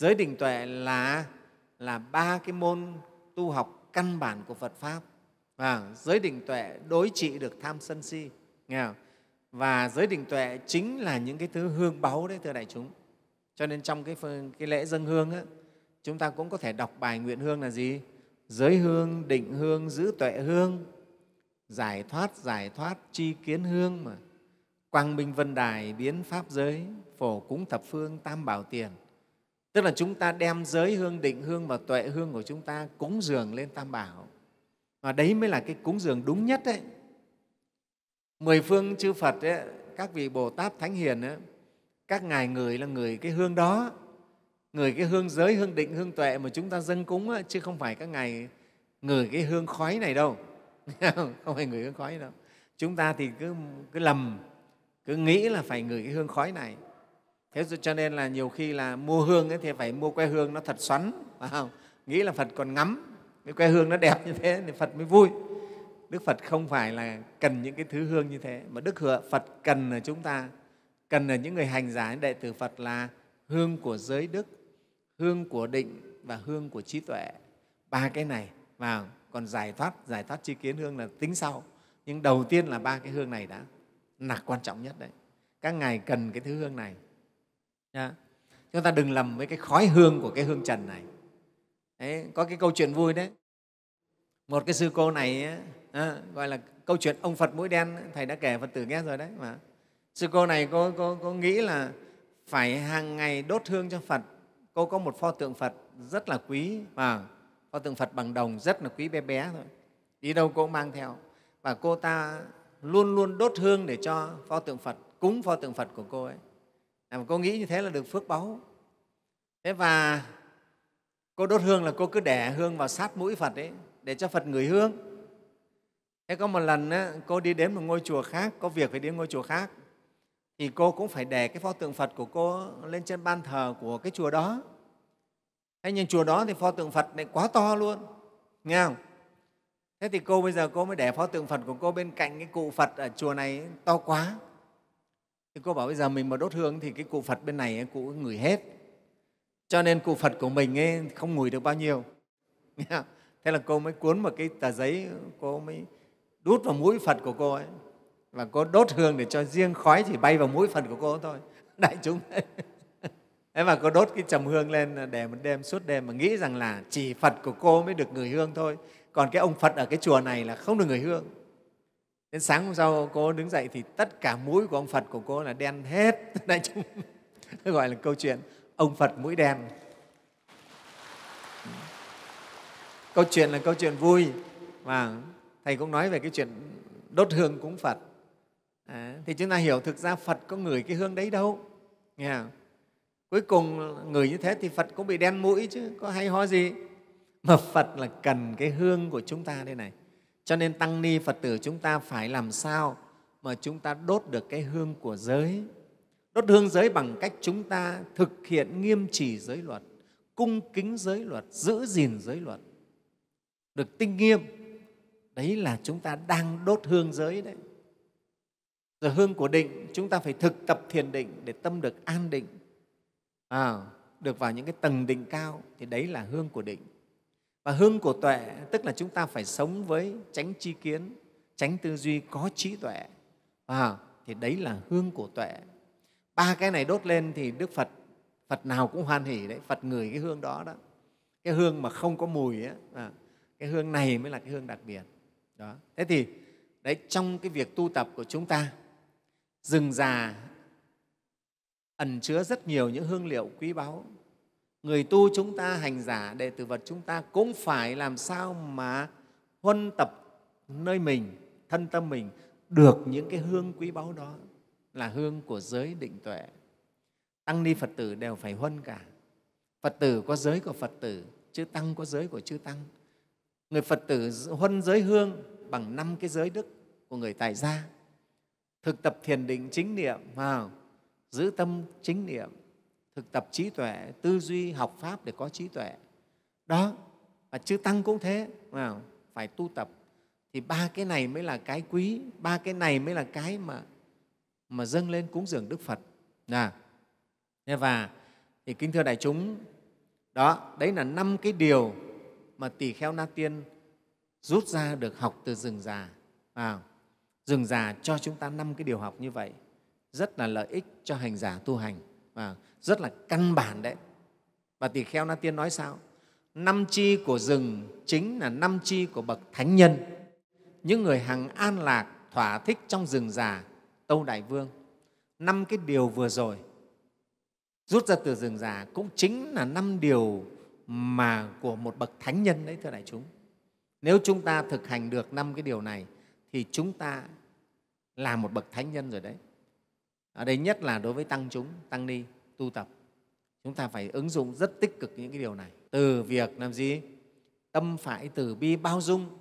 giới định tuệ là là ba cái môn tu học căn bản của phật pháp và giới định tuệ đối trị được tham sân si nghe không? và giới định tuệ chính là những cái thứ hương báu đấy thưa đại chúng cho nên trong cái, cái lễ dân hương á, chúng ta cũng có thể đọc bài nguyện hương là gì? Giới hương, định hương, giữ tuệ hương, giải thoát, giải thoát, chi kiến hương mà. Quang minh vân đài, biến pháp giới, phổ cúng thập phương, tam bảo tiền. Tức là chúng ta đem giới hương, định hương và tuệ hương của chúng ta cúng dường lên tam bảo. Và đấy mới là cái cúng dường đúng nhất đấy. Mười phương chư Phật, ấy, các vị Bồ Tát Thánh Hiền, ấy, các ngài người là người cái hương đó người cái hương giới hương định hương tuệ mà chúng ta dâng cúng chứ không phải các ngài người cái hương khói này đâu không phải người hương khói đâu chúng ta thì cứ cứ lầm cứ nghĩ là phải người cái hương khói này thế cho nên là nhiều khi là mua hương ấy thì phải mua que hương nó thật xoắn, phải không? Nghĩ là phật còn ngắm, cái que hương nó đẹp như thế thì phật mới vui. Đức phật không phải là cần những cái thứ hương như thế, mà đức phật cần là chúng ta, cần là những người hành giả đệ tử phật là hương của giới đức, hương của định và hương của trí tuệ. Ba cái này vào còn giải thoát giải thoát chi kiến hương là tính sau. Nhưng đầu tiên là ba cái hương này đã, là quan trọng nhất đấy. Các ngài cần cái thứ hương này. Nha. chúng ta đừng lầm với cái khói hương của cái hương trần này. Đấy, có cái câu chuyện vui đấy. Một cái sư cô này à, gọi là câu chuyện ông phật mũi đen thầy đã kể phật tử nghe rồi đấy mà. Sư cô này cô, cô, cô nghĩ là phải hàng ngày đốt hương cho phật. Cô có một pho tượng phật rất là quý và pho tượng phật bằng đồng rất là quý bé bé thôi. Đi đâu cô cũng mang theo. Và cô ta luôn luôn đốt hương để cho pho tượng phật cúng pho tượng phật của cô ấy. À, mà cô nghĩ như thế là được phước báu. Thế và cô đốt hương là cô cứ đẻ hương vào sát mũi phật ấy để cho phật ngửi hương. Thế có một lần á, cô đi đến một ngôi chùa khác có việc phải đến ngôi chùa khác thì cô cũng phải đè cái pho tượng phật của cô lên trên ban thờ của cái chùa đó. Thế nhưng chùa đó thì pho tượng phật lại quá to luôn nghe không? Thế thì cô bây giờ cô mới đẻ pho tượng phật của cô bên cạnh cái cụ phật ở chùa này to quá thì cô bảo bây giờ mình mà đốt hương thì cái cụ phật bên này cụ ngửi hết. Cho nên cụ phật của mình ấy không ngửi được bao nhiêu. Thế là cô mới cuốn một cái tờ giấy, cô mới đút vào mũi phật của cô ấy. Và cô đốt hương để cho riêng khói chỉ bay vào mũi phật của cô thôi. Đại chúng thế mà cô đốt cái trầm hương lên để một đêm suốt đêm mà nghĩ rằng là chỉ phật của cô mới được người hương thôi. Còn cái ông phật ở cái chùa này là không được người hương đến sáng hôm sau cô đứng dậy thì tất cả mũi của ông phật của cô là đen hết. Đại chúng gọi là câu chuyện ông phật mũi đen. Câu chuyện là câu chuyện vui. Và thầy cũng nói về cái chuyện đốt hương cúng phật. À, thì chúng ta hiểu thực ra phật có ngửi cái hương đấy đâu. Nghe không? cuối cùng ngửi như thế thì phật cũng bị đen mũi chứ có hay ho gì? Mà phật là cần cái hương của chúng ta đây này cho nên tăng ni phật tử chúng ta phải làm sao mà chúng ta đốt được cái hương của giới? Đốt hương giới bằng cách chúng ta thực hiện nghiêm trì giới luật cung kính giới luật giữ gìn giới luật. Được tinh nghiêm đấy là chúng ta đang đốt hương giới đấy. Rồi hương của định chúng ta phải thực tập thiền định để tâm được an định. À, được vào những cái tầng định cao thì đấy là hương của định và hương của tuệ tức là chúng ta phải sống với tránh chi kiến tránh tư duy có trí tuệ. À, thì đấy là hương của tuệ. Ba cái này đốt lên thì đức phật phật nào cũng hoan hỉ đấy phật ngửi cái hương đó đó. Cái hương mà không có mùi ấy, à, cái hương này mới là cái hương đặc biệt. Đó. Thế thì đấy trong cái việc tu tập của chúng ta rừng già ẩn chứa rất nhiều những hương liệu quý báu người tu chúng ta, hành giả, đệ tử vật chúng ta cũng phải làm sao mà huân tập nơi mình, thân tâm mình, được những cái hương quý báu đó là hương của giới định tuệ. Tăng ni phật tử đều phải huân cả. Phật tử có giới của phật tử, chư tăng có giới của chư tăng. Người phật tử huân giới hương bằng năm cái giới đức của người tại gia. Thực tập thiền định chính niệm, vào, giữ tâm chính niệm thực tập trí tuệ tư duy học pháp để có trí tuệ. Đó và chư tăng cũng thế nào phải tu tập. Thì ba cái này mới là cái quý ba cái này mới là cái mà mà dâng lên cúng dường đức phật. À, và thì kính thưa đại chúng đó đấy là năm cái điều mà tỳ kheo na tiên rút ra được học từ rừng già. À, rừng già cho chúng ta năm cái điều học như vậy rất là lợi ích cho hành giả tu hành. Và rất là căn bản đấy. Và tỳ kheo na tiên nói sao? Năm chi của rừng chính là năm chi của bậc thánh nhân. Những người hằng an lạc thỏa thích trong rừng già, tâu đại vương. Năm cái điều vừa rồi, rút ra từ rừng già cũng chính là năm điều mà của một bậc thánh nhân đấy, thưa đại chúng. Nếu chúng ta thực hành được năm cái điều này, thì chúng ta là một bậc thánh nhân rồi đấy. Ở đây nhất là đối với tăng chúng, tăng ni tu tập. Chúng ta phải ứng dụng rất tích cực những cái điều này. Từ việc làm gì? Tâm phải từ bi bao dung.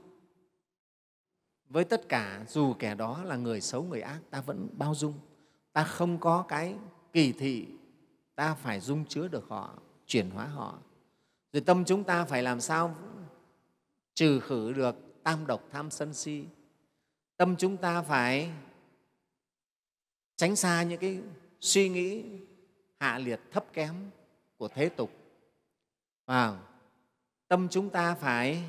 Với tất cả, dù kẻ đó là người xấu, người ác, ta vẫn bao dung. Ta không có cái kỳ thị, ta phải dung chứa được họ, chuyển hóa họ. Rồi tâm chúng ta phải làm sao trừ khử được tam độc, tham sân si? Tâm chúng ta phải tránh xa những cái suy nghĩ hạ liệt thấp kém của thế tục. Và tâm chúng ta phải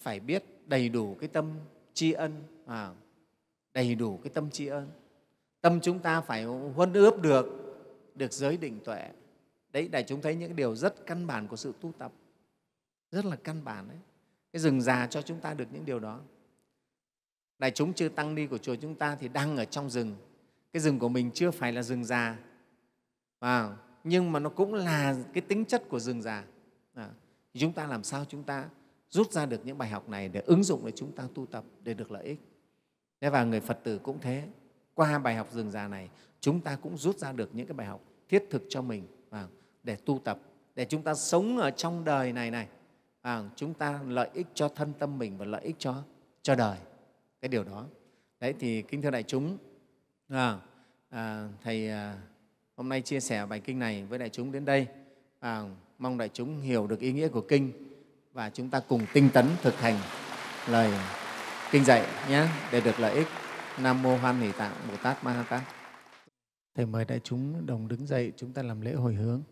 phải biết đầy đủ cái tâm tri ân. À, đầy đủ cái tâm tri ân. Tâm chúng ta phải huân ướp được được giới định tuệ. Đấy đại chúng thấy những điều rất căn bản của sự tu tập. Rất là căn bản đấy. Cái rừng già cho chúng ta được những điều đó. Đại chúng chư tăng ni của chùa chúng ta thì đang ở trong rừng. Cái rừng của mình chưa phải là rừng già à, nhưng mà nó cũng là cái tính chất của rừng già à, chúng ta làm sao chúng ta rút ra được những bài học này để ứng dụng để chúng ta tu tập để được lợi ích? Thế và người phật tử cũng thế. Qua bài học rừng già này chúng ta cũng rút ra được những cái bài học thiết thực cho mình à, để tu tập để chúng ta sống ở trong đời này này. À, chúng ta lợi ích cho thân tâm mình và lợi ích cho cho đời. Cái điều đó. Đấy thì kính thưa đại chúng à, à, thầy à, hôm nay chia sẻ bài kinh này với đại chúng đến đây. Và mong đại chúng hiểu được ý nghĩa của kinh và chúng ta cùng tinh tấn thực hành lời kinh dạy nhé, để được lợi ích. Nam mô hoan hỷ tạng bồ tát ma ha tát. Thầy mời đại chúng đồng đứng dậy, chúng ta làm lễ hồi hướng.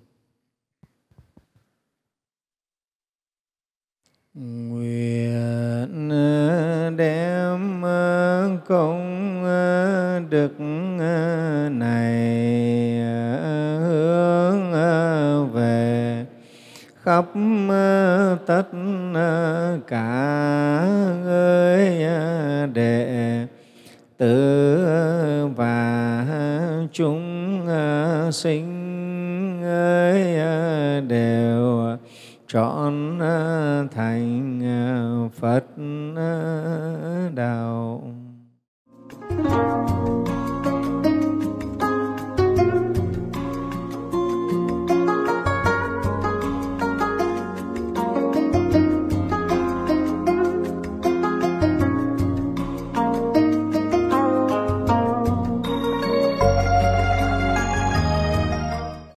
Nguyện ờ, đem ờ, công ờ, đức này hướng về khắp tất cả người đệ tử và chúng sinh đều trọn ờ, thành ờ, Phật ờ, đạo.